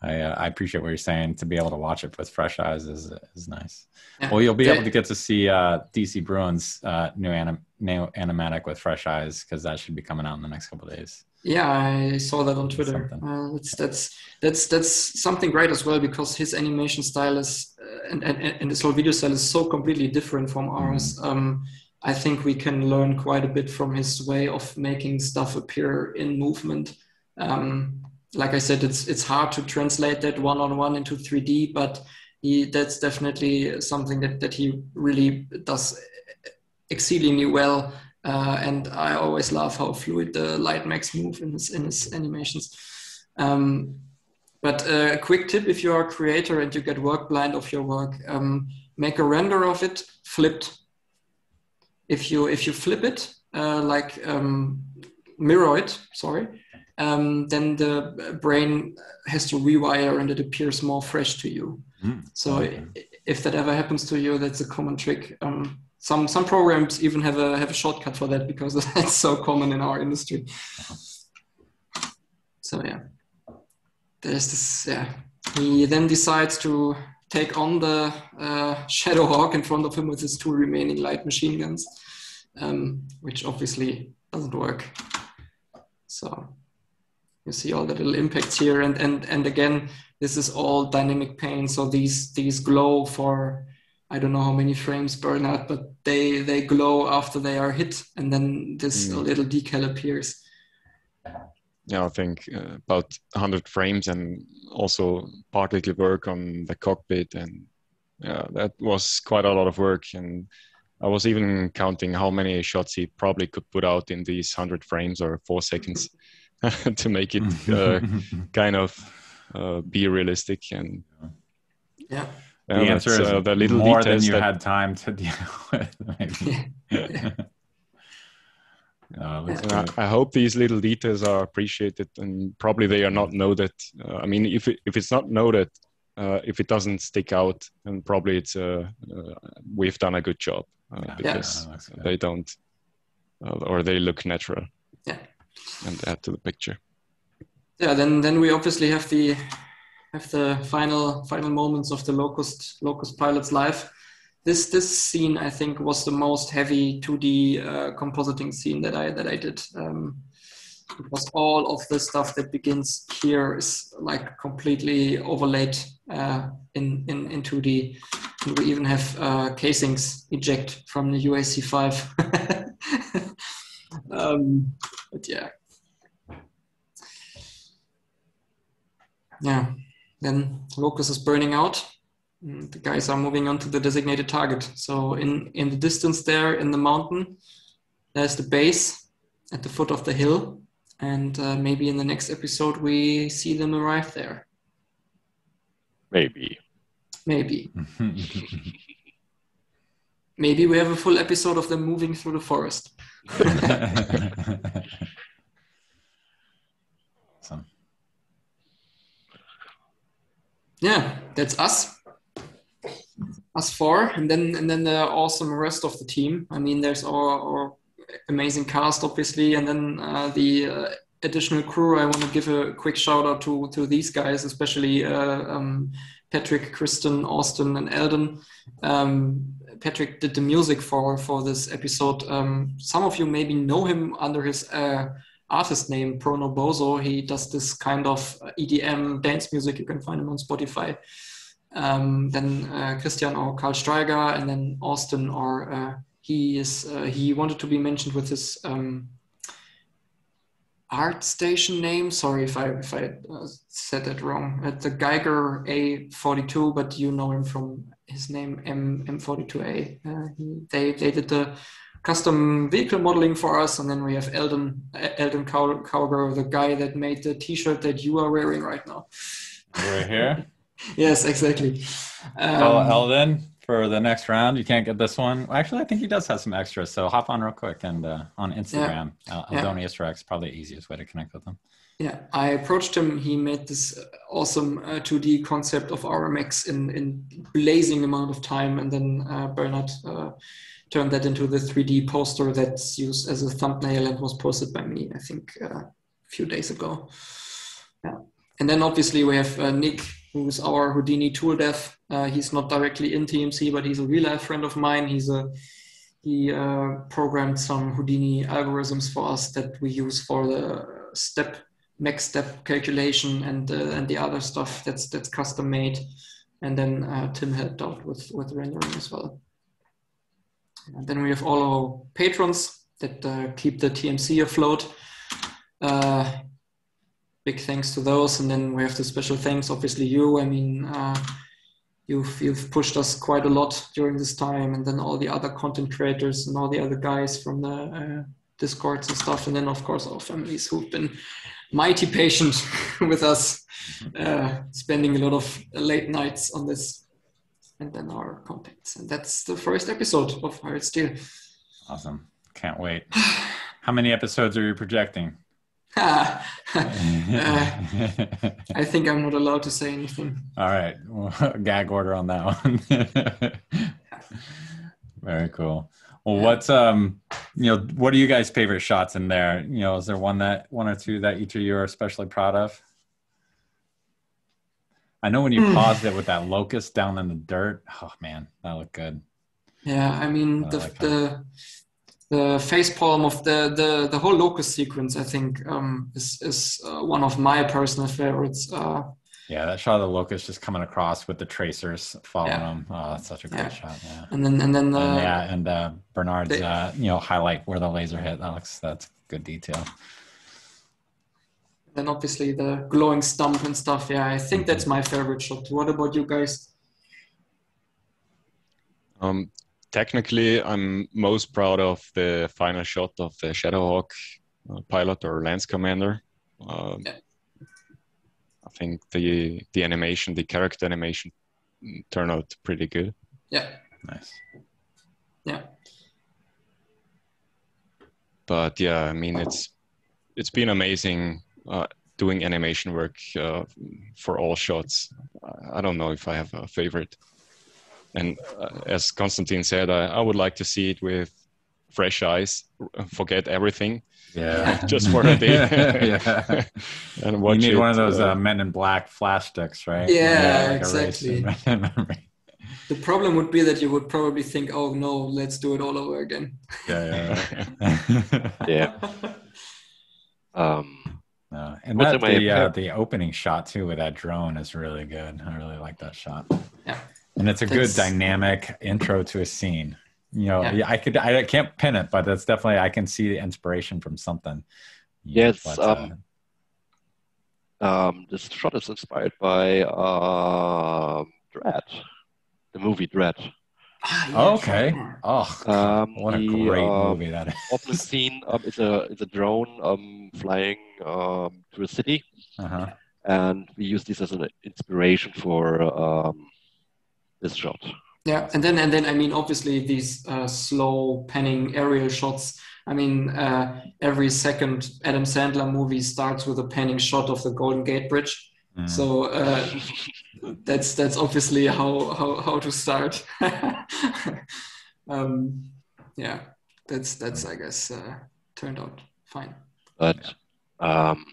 I, uh, I appreciate what you're saying. To be able to watch it with fresh eyes is is nice. Yeah. Well, you'll be able to get to see uh, DC Bruin's uh, new, anim- new animatic with fresh eyes because that should be coming out in the next couple days. Yeah, I saw that on Twitter. Uh, that's that's that's that's something great as well because his animation style is uh, and, and and his whole video style is so completely different from ours. Mm-hmm. Um, I think we can learn quite a bit from his way of making stuff appear in movement. Um, like I said, it's it's hard to translate that one on one into 3D, but he that's definitely something that that he really does exceedingly well. Uh, and I always love how fluid the light max move in his in his animations. Um, but uh, a quick tip: if you are a creator and you get work blind of your work, um, make a render of it flipped. If you if you flip it uh, like um, mirror it, sorry, um, then the brain has to rewire and it appears more fresh to you. Mm. So okay. if that ever happens to you, that's a common trick. Um, some some programs even have a have a shortcut for that because (laughs) that's so common in our industry. So yeah, there's this. Yeah, he then decides to take on the uh, Shadowhawk in front of him with his two remaining light machine guns, um, which obviously doesn't work. So you see all the little impacts here. And and and again this is all dynamic paint so these these glow for i don't know how many frames burn out but they they glow after they are hit. And then this mm. little decal appears. Yeah i think uh, about 100 frames and also particle work on the cockpit. And yeah that was quite a lot of work. And i was even counting how many shots he probably could put out in these 100 frames or four seconds (laughs) (laughs) to make it uh, (laughs) kind of uh, be realistic and yeah. The answer is uh, the little more than you that... had time to deal (laughs) with. Maybe. Uh, I hope these little details are appreciated, and probably they are not noted. Uh, I mean, if it, if it's not noted, uh, if it doesn't stick out, then probably it's uh, uh, we've done a good job yeah. because yeah, they don't, or they look natural. Yeah and add to the picture. Yeah, then then we obviously have the have the final final moments of the locust locust pilots life. This this scene I think was the most heavy 2D uh, compositing scene that I that I did. Um, because all of the stuff that begins here is like completely overlaid uh, in, in in 2D. And we even have uh, casings eject from the UAC 5. (laughs) um, but yeah. Yeah. Then locust is burning out. The guys are moving on to the designated target. So in, in the distance there in the mountain, there's the base at the foot of the hill. And uh, maybe in the next episode, we see them arrive there. Maybe. Maybe. (laughs) maybe we have a full episode of them moving through the forest. Awesome. Yeah, that's us. Us four, and then and then the awesome rest of the team. I mean, there's our, our amazing cast, obviously, and then uh, the uh, additional crew. I want to give a quick shout out to to these guys, especially uh, um, Patrick, Kristen, Austin, and Eldon. Um, Patrick did the music for for this episode. Um, some of you maybe know him under his uh, artist name Prono Bozo. He does this kind of EDM dance music. You can find him on Spotify. Um, then uh, Christian or Karl Steiger, and then Austin or uh, he is uh, he wanted to be mentioned with his um, ArtStation name. Sorry if I if I uh, said that wrong. It's the Geiger A42, but you know him from his name M M42A. Uh, he, they they did the custom vehicle modeling for us, and then we have Eldon Eldon Kauger, the guy that made the T-shirt that you are wearing right now. We're here. (laughs) yes, exactly. Um, Eldon, for the next round. You can't get this one. Actually, I think he does have some extras. So hop on real quick and uh, on Instagram, yeah. Aldonius yeah. Rex, probably the easiest way to connect with him. Yeah, I approached him. He made this awesome uh, 2D concept of RMX in in blazing amount of time, and then uh, Bernhard uh, turned that into the 3D poster that's used as a thumbnail and was posted by me. I think uh, a few days ago. Yeah, and then obviously we have uh, Nick who's our Houdini tool dev. Uh, he's not directly in TMC, but he's a real life friend of mine. He's a he uh, programmed some Houdini algorithms for us that we use for the step next step calculation and uh, and the other stuff that's that's custom made. And then uh, Tim helped out with with rendering as well. And then we have all our patrons that uh, keep the TMC afloat. Uh, big thanks to those. And then we have the special thanks, obviously you. I mean, uh, you've you've pushed us quite a lot during this time, and then all the other content creators and all the other guys from the uh, discords and stuff, and then of course our families who've been mighty patient (laughs) with us, uh, spending a lot of late nights on this, and then our contents. And that's the first episode of Hired Steel. Awesome! Can't wait. (sighs) How many episodes are you projecting? (laughs) uh, I think I'm not allowed to say anything. All right, well, (laughs) gag order on that one. Very cool. Well, yeah. what's um, you know, what are you guys' favorite shots in there? You know, is there one that one or two that each of you are especially proud of? I know when you mm. paused it with that locust down in the dirt. Oh man, that looked good. Yeah, I mean the like the the face palm of the the the whole locust sequence i think um, is is uh, one of my personal favorites uh, yeah that shot of the locust just coming across with the tracers following yeah. them oh that's such a great yeah. shot yeah and then and then the, and yeah and uh, bernhard's the, uh, you know highlight where the laser hit that looks that's good detail then obviously the glowing stump and stuff yeah i think that's my favorite shot what about you guys um, technically, I'm most proud of the final shot of the Shadowhawk uh, pilot or lance commander. Uh, yeah. I think the the animation, the character animation, turned out pretty good. Yeah. Nice. Yeah. But yeah, I mean, it's it's been amazing uh, doing animation work uh, for all shots. I don't know if I have a favorite and uh, as Constantin said, I, I, would like to see it with fresh eyes, forget everything. Yeah, (laughs) just for a day. (laughs) yeah, (laughs) and watch. You need it, one of those uh, uh, Men in Black flash sticks, right? Yeah, yeah like exactly. the problem would be that you would probably think, "Oh no, let's do it all over again." Yeah, yeah, yeah. Um, uh, and that, the uh, the opening shot too with that drone is really good. I really like that shot. Yeah. And it's a that's, good dynamic intro to a scene. You know, yeah. I could I can't pin it, but that's definitely I can see the inspiration from something. Yes, but, um, uh, um, this shot is inspired by uh, Dredd, the movie Dredd. Ah, oh, okay. Oh, um, what a the, great uh, movie that is. Opening (laughs) scene um, is a is a drone um, flying um, to a city, uh-huh. and we use this as an inspiration for um, this shot. Yeah, and then and then I mean obviously these uh, slow panning aerial shots. I mean uh, every second Adam Sandler movie starts with a panning shot of the Golden Gate Bridge. Mm. So uh, that's that's obviously how how how to start. (laughs) um, yeah, that's that's I guess uh, turned out fine. But um,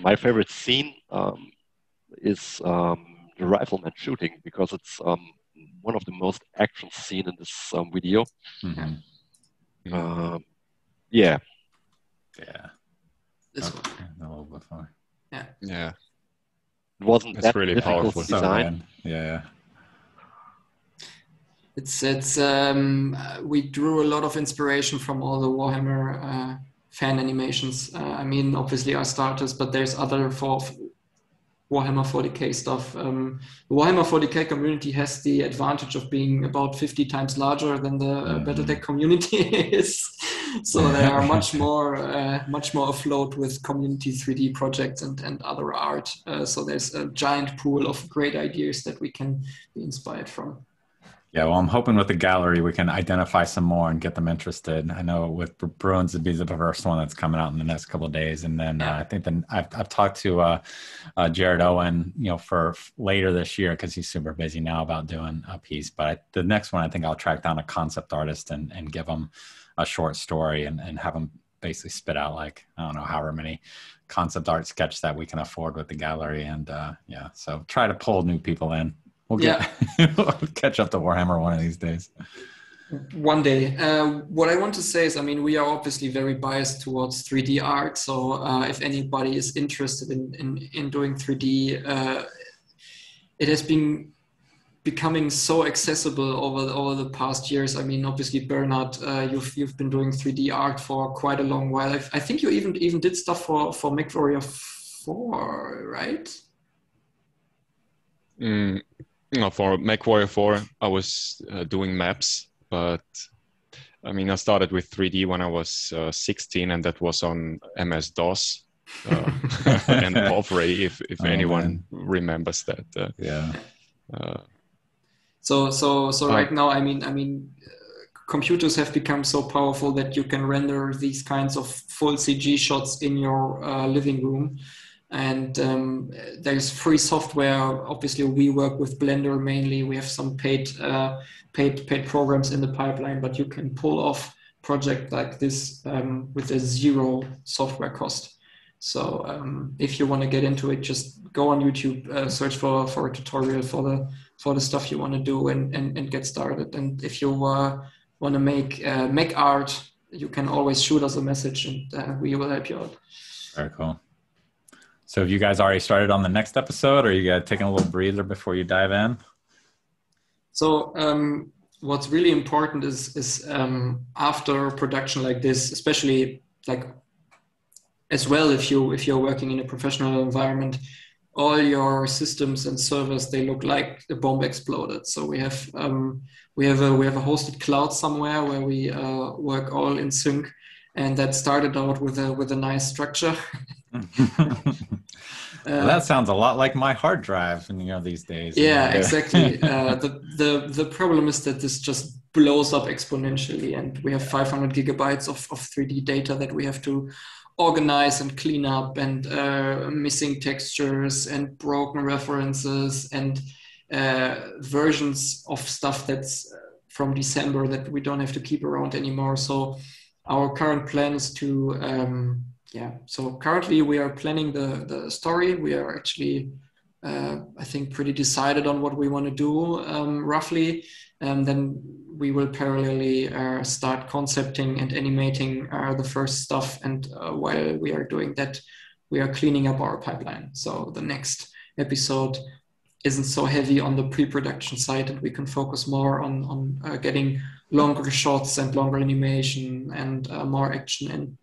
my favorite scene um, is um, the rifleman shooting because it's um, one of the most action scene in this um, video. Mm-hmm. Um, yeah. Yeah. This okay. one. A little before. Yeah. Yeah. It wasn't it's that really powerful design. yeah. It's it's um, we drew a lot of inspiration from all the Warhammer uh, fan animations. Uh, I mean, obviously our starters, but there's other for Warhammer 40k stuff. Um, the Warhammer 40k community has the advantage of being about 50 times larger than the uh, mm-hmm. BattleTech community (laughs) is, so they are (laughs) much more uh, much more afloat with community 3D projects and and other art. Uh, so there's a giant pool of great ideas that we can be inspired from. Yeah, well, I'm hoping with the gallery we can identify some more and get them interested. I know with Bruins would be the first one that's coming out in the next couple of days, and then uh, I think then I've I've talked to uh, uh, Jared Owen, you know, for later this year because he's super busy now about doing a piece. But I, the next one, I think I'll track down a concept artist and and give them a short story and and have them basically spit out like I don't know however many concept art sketch that we can afford with the gallery, and uh, yeah, so try to pull new people in. We'll get yeah. (laughs) we'll catch up to Warhammer one of these days. One day. Uh, what I want to say is, I mean, we are obviously very biased towards 3D art. So uh, if anybody is interested in in, in doing 3D, uh, it has been becoming so accessible over the, over the past years. I mean, obviously, Bernhard, uh, you've you've been doing 3D art for quite a long while. I, I think you even even did stuff for for MechWarrior 4, right? Mm, for MechWarrior 4, I was uh, doing maps, but I mean, I started with 3D when I was uh, 16, and that was on MS DOS uh, (laughs) and Ray, if, if oh, anyone man. remembers that. Uh, yeah. Uh, so, so, so right now, I mean, I mean, computers have become so powerful that you can render these kinds of full CG shots in your uh, living room and um, there's free software. Obviously, we work with Blender mainly. We have some paid uh, paid paid programs in the pipeline, but you can pull off project like this um, with a zero software cost. So um, if you want to get into it, just go on YouTube, uh, search for for a tutorial for the for the stuff you want to do, and, and and get started. And if you uh, want to make uh, make art, you can always shoot us a message, and uh, we will help you out. Very cool. So have you guys already started on the next episode, or are you guys taking a little breather before you dive in? So um, what's really important is is um, after production like this, especially like as well if you if you're working in a professional environment, all your systems and servers they look like a bomb exploded. So we have um, we have a we have a hosted cloud somewhere where we uh, work all in sync, and that started out with a with a nice structure. (laughs) well, that sounds a lot like my hard drive, you know, these days. Yeah, exactly. (laughs) Uh, the the the problem is that this just blows up exponentially, and we have 500 gigabytes of of 3D data that we have to organize and clean up, and uh, missing textures and broken references and uh, versions of stuff that's uh, from December that we don't have to keep around anymore. So our current plan is to um, yeah, so currently we are planning the, the story. We are actually, uh, I think, pretty decided on what we want to do um, roughly. And then we will parallelly uh, start concepting and animating uh, the first stuff. And uh, while we are doing that, we are cleaning up our pipeline. So the next episode isn't so heavy on the pre-production side and we can focus more on, on uh, getting longer shots and longer animation and uh, more action in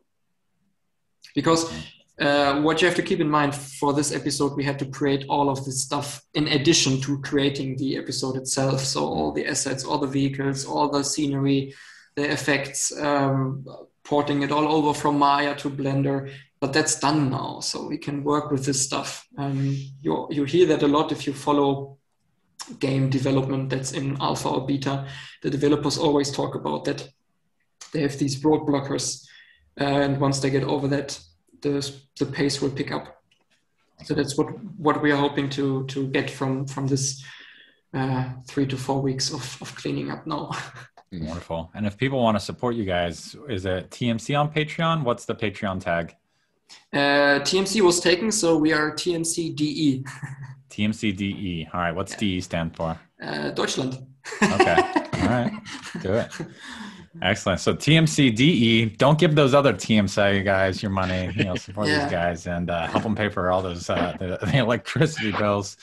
because uh, what you have to keep in mind for this episode, we had to create all of this stuff in addition to creating the episode itself. So all the assets, all the vehicles, all the scenery, the effects, um, porting it all over from Maya to Blender. But that's done now, so we can work with this stuff. Um, you you hear that a lot if you follow game development that's in alpha or beta. The developers always talk about that. They have these roadblockers and once they get over that, the the pace will pick up. So that's what what we are hoping to to get from from this uh, three to four weeks of of cleaning up now. (laughs) Wonderful. And if people want to support you guys, is it TMC on Patreon? What's the Patreon tag? Uh, TMC was taken, so we are TMC DE. (laughs) TMC DE. All right. What's yeah. DE stand for? Uh, Deutschland. okay. (laughs) All right. Do it. Excellent. So TMCDE, don't give those other TMC guys your money. You know, support yeah. these guys and uh, help them pay for all those uh, the, (laughs) the, electricity bills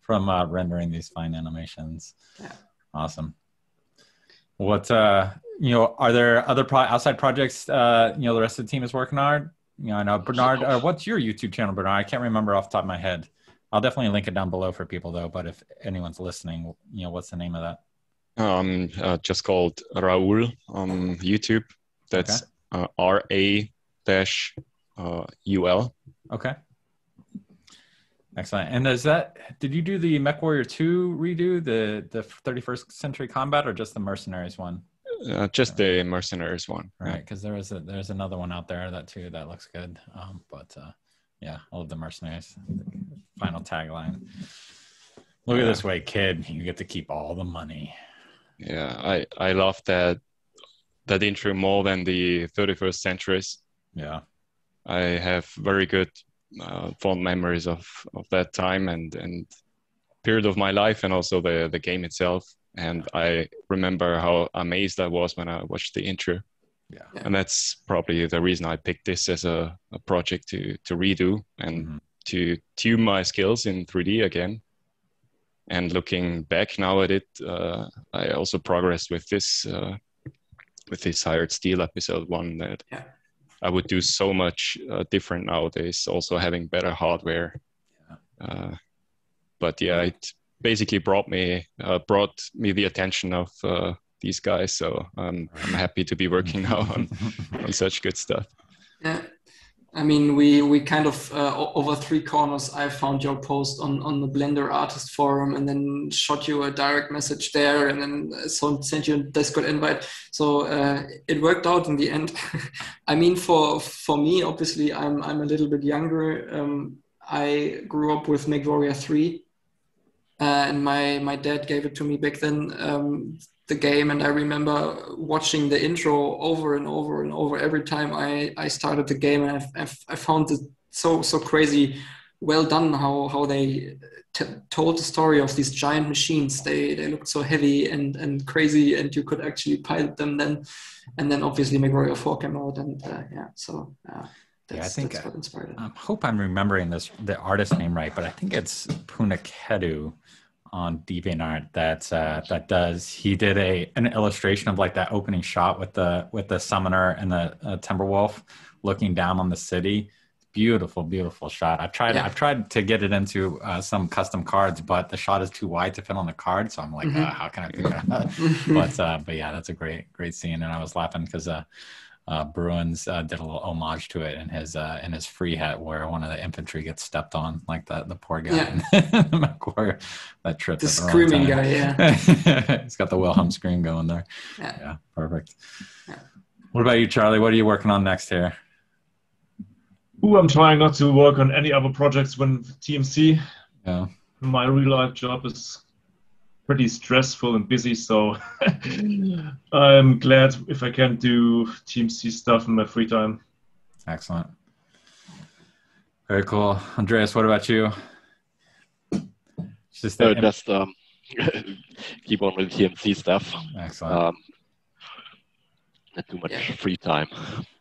from uh, rendering these fine animations. Yeah. Awesome. What uh, you know? Are there other pro- outside projects? Uh, you know, the rest of the team is working on. You know, I know Bernhard. Uh, what's your YouTube channel, Bernhard? I can't remember off the top of my head. I'll definitely link it down below for people though. But if anyone's listening, you know, what's the name of that? Um, uh, just called Ra-Ul on YouTube. That's okay. uh, R A dash uh, U L. Okay. Excellent. And is that did you do the MechWarrior 2 redo, the the 31st century combat or just the mercenaries one? Uh, just the mercenaries one. Right, because there is a there's another one out there that too that looks good. Um, but uh, yeah, I love the mercenaries. Final tagline. Look yeah. at this way, kid. You get to keep all the money. Yeah, I I love that that intro more than the 31st centuries. Yeah, I have very good uh, fond memories of of that time and and period of my life, and also the the game itself. And I remember how amazed I was when I watched the intro. Yeah. And that's probably the reason I picked this as a, a project to to redo and mm-hmm. To tune my skills in 3D again. And looking back now at it, uh, I also progressed with this uh, with this hired steel episode one that yeah. I would do so much uh, different nowadays. Also having better hardware. Yeah. Uh, but yeah, it basically brought me uh, brought me the attention of uh, these guys. So um, I'm happy to be working (laughs) now on, on such good stuff. Yeah, I mean, we we kind of uh, over three corners. I found your post on on the Blender artist forum, and then shot you a direct message there, and then so sent you a Discord invite. So uh, it worked out in the end. (laughs) I mean, for for me, obviously, I'm I'm a little bit younger. Um, I grew up with MechWarrior three, uh, and my my dad gave it to me back then. Um, the game and i remember watching the intro over and over and over every time i i started the game and i, I found it so so crazy well done how how they t- told the story of these giant machines. They they looked so heavy and and crazy and you could actually pilot them then and then obviously MechWarrior 4 came out and uh, yeah so uh, yeah, I think I hope I'm remembering this the artist name right, but I think it's Punakedu on DeviantArt that uh, that does. He did a an illustration of like that opening shot with the with the summoner and the uh, Timberwolf looking down on the city. Beautiful, beautiful shot. I've tried. Yeah. I've tried to get it into uh, some custom cards, but the shot is too wide to fit on the card. So I'm like, mm-hmm. Uh, how can I do that? (laughs) but uh, but yeah, that's a great great scene, and I was laughing because uh, Bruins uh, did a little homage to it in his uh, in his free hat where one of the infantry gets stepped on like that the poor guy yeah. (laughs) that trip the screaming guy yeah. (laughs) He's got the Wilhelm scream going there. Yeah, yeah perfect. Yeah. what about you Charlie? What are you working on next here? Ooh, I'm trying not to work on any other projects when TMC yeah. my real life job is pretty stressful and busy. So (laughs) I'm glad if I can do TMC stuff in my free time. Excellent. Very cool. Andreas, what about you? Just, uh, just um, (laughs) keep on with TMC stuff. Excellent. Um, not too much yeah. free time.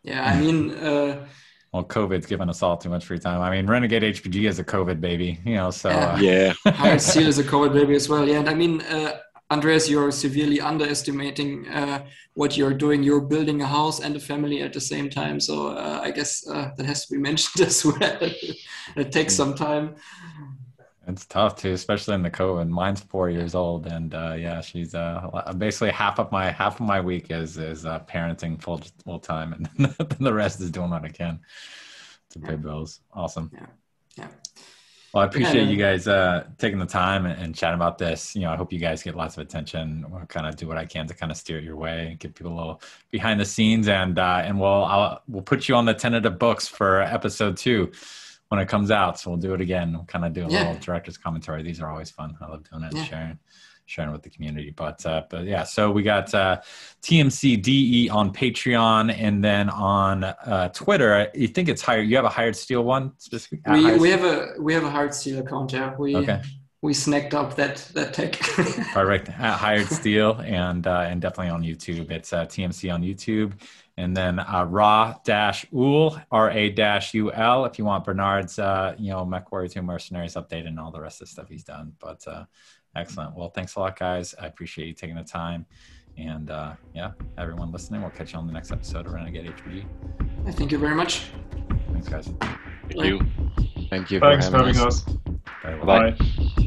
Yeah, I mean, (laughs) uh, well, COVID's given us all too much free time. I mean, Renegade HPG is a COVID baby, you know. So uh, yeah, (laughs) (laughs) Hired Steel is a COVID baby as well. Yeah, and I mean, uh, Andreas, you're severely underestimating uh, what you're doing. You're building a house and a family at the same time. So uh, I guess uh, that has to be (laughs) mentioned as well. it takes some time. It's tough too, especially in the COVID. Mine's four years old, and uh, yeah, she's uh, basically half of my half of my week is is uh, parenting full full time, and (laughs) the rest is doing what I can to pay yeah. bills. Awesome. Yeah. Yeah. Well, I appreciate yeah. you guys uh, taking the time and, and chatting about this. You know, I hope you guys get lots of attention. I'll kind of do what I can to kind of steer it your way and give people a little behind the scenes, and uh, and we'll I'll, we'll put you on the tentative books for episode two when it comes out. So we'll do it again. We'll kind of do a yeah. little director's commentary. These are always fun. I love doing it yeah. and sharing sharing with the community. But uh, but yeah, so we got uh, TMCDE on Patreon and then on uh, Twitter. You think it's hired? You have a hired steel one specific? We, we have a we have a hired steel account. Yeah, we okay. we snagged up that that tech. (laughs) Perfect. At hired steel and uh, and definitely on YouTube. It's uh, TMC on YouTube and then uh, Ra dash Ul R A dash U L if you want Bernhard's uh, you know MechWarrior Two Mercenaries update and all the rest of the stuff he's done. But uh, excellent. Well, thanks a lot, guys. I appreciate you taking the time. And uh, yeah, everyone listening, we'll catch you on the next episode of Renegade HPG. Thank you very much. Thanks, guys. Thank you. Thank you Thanks for for having having us. us. Bye. Bye. Bye.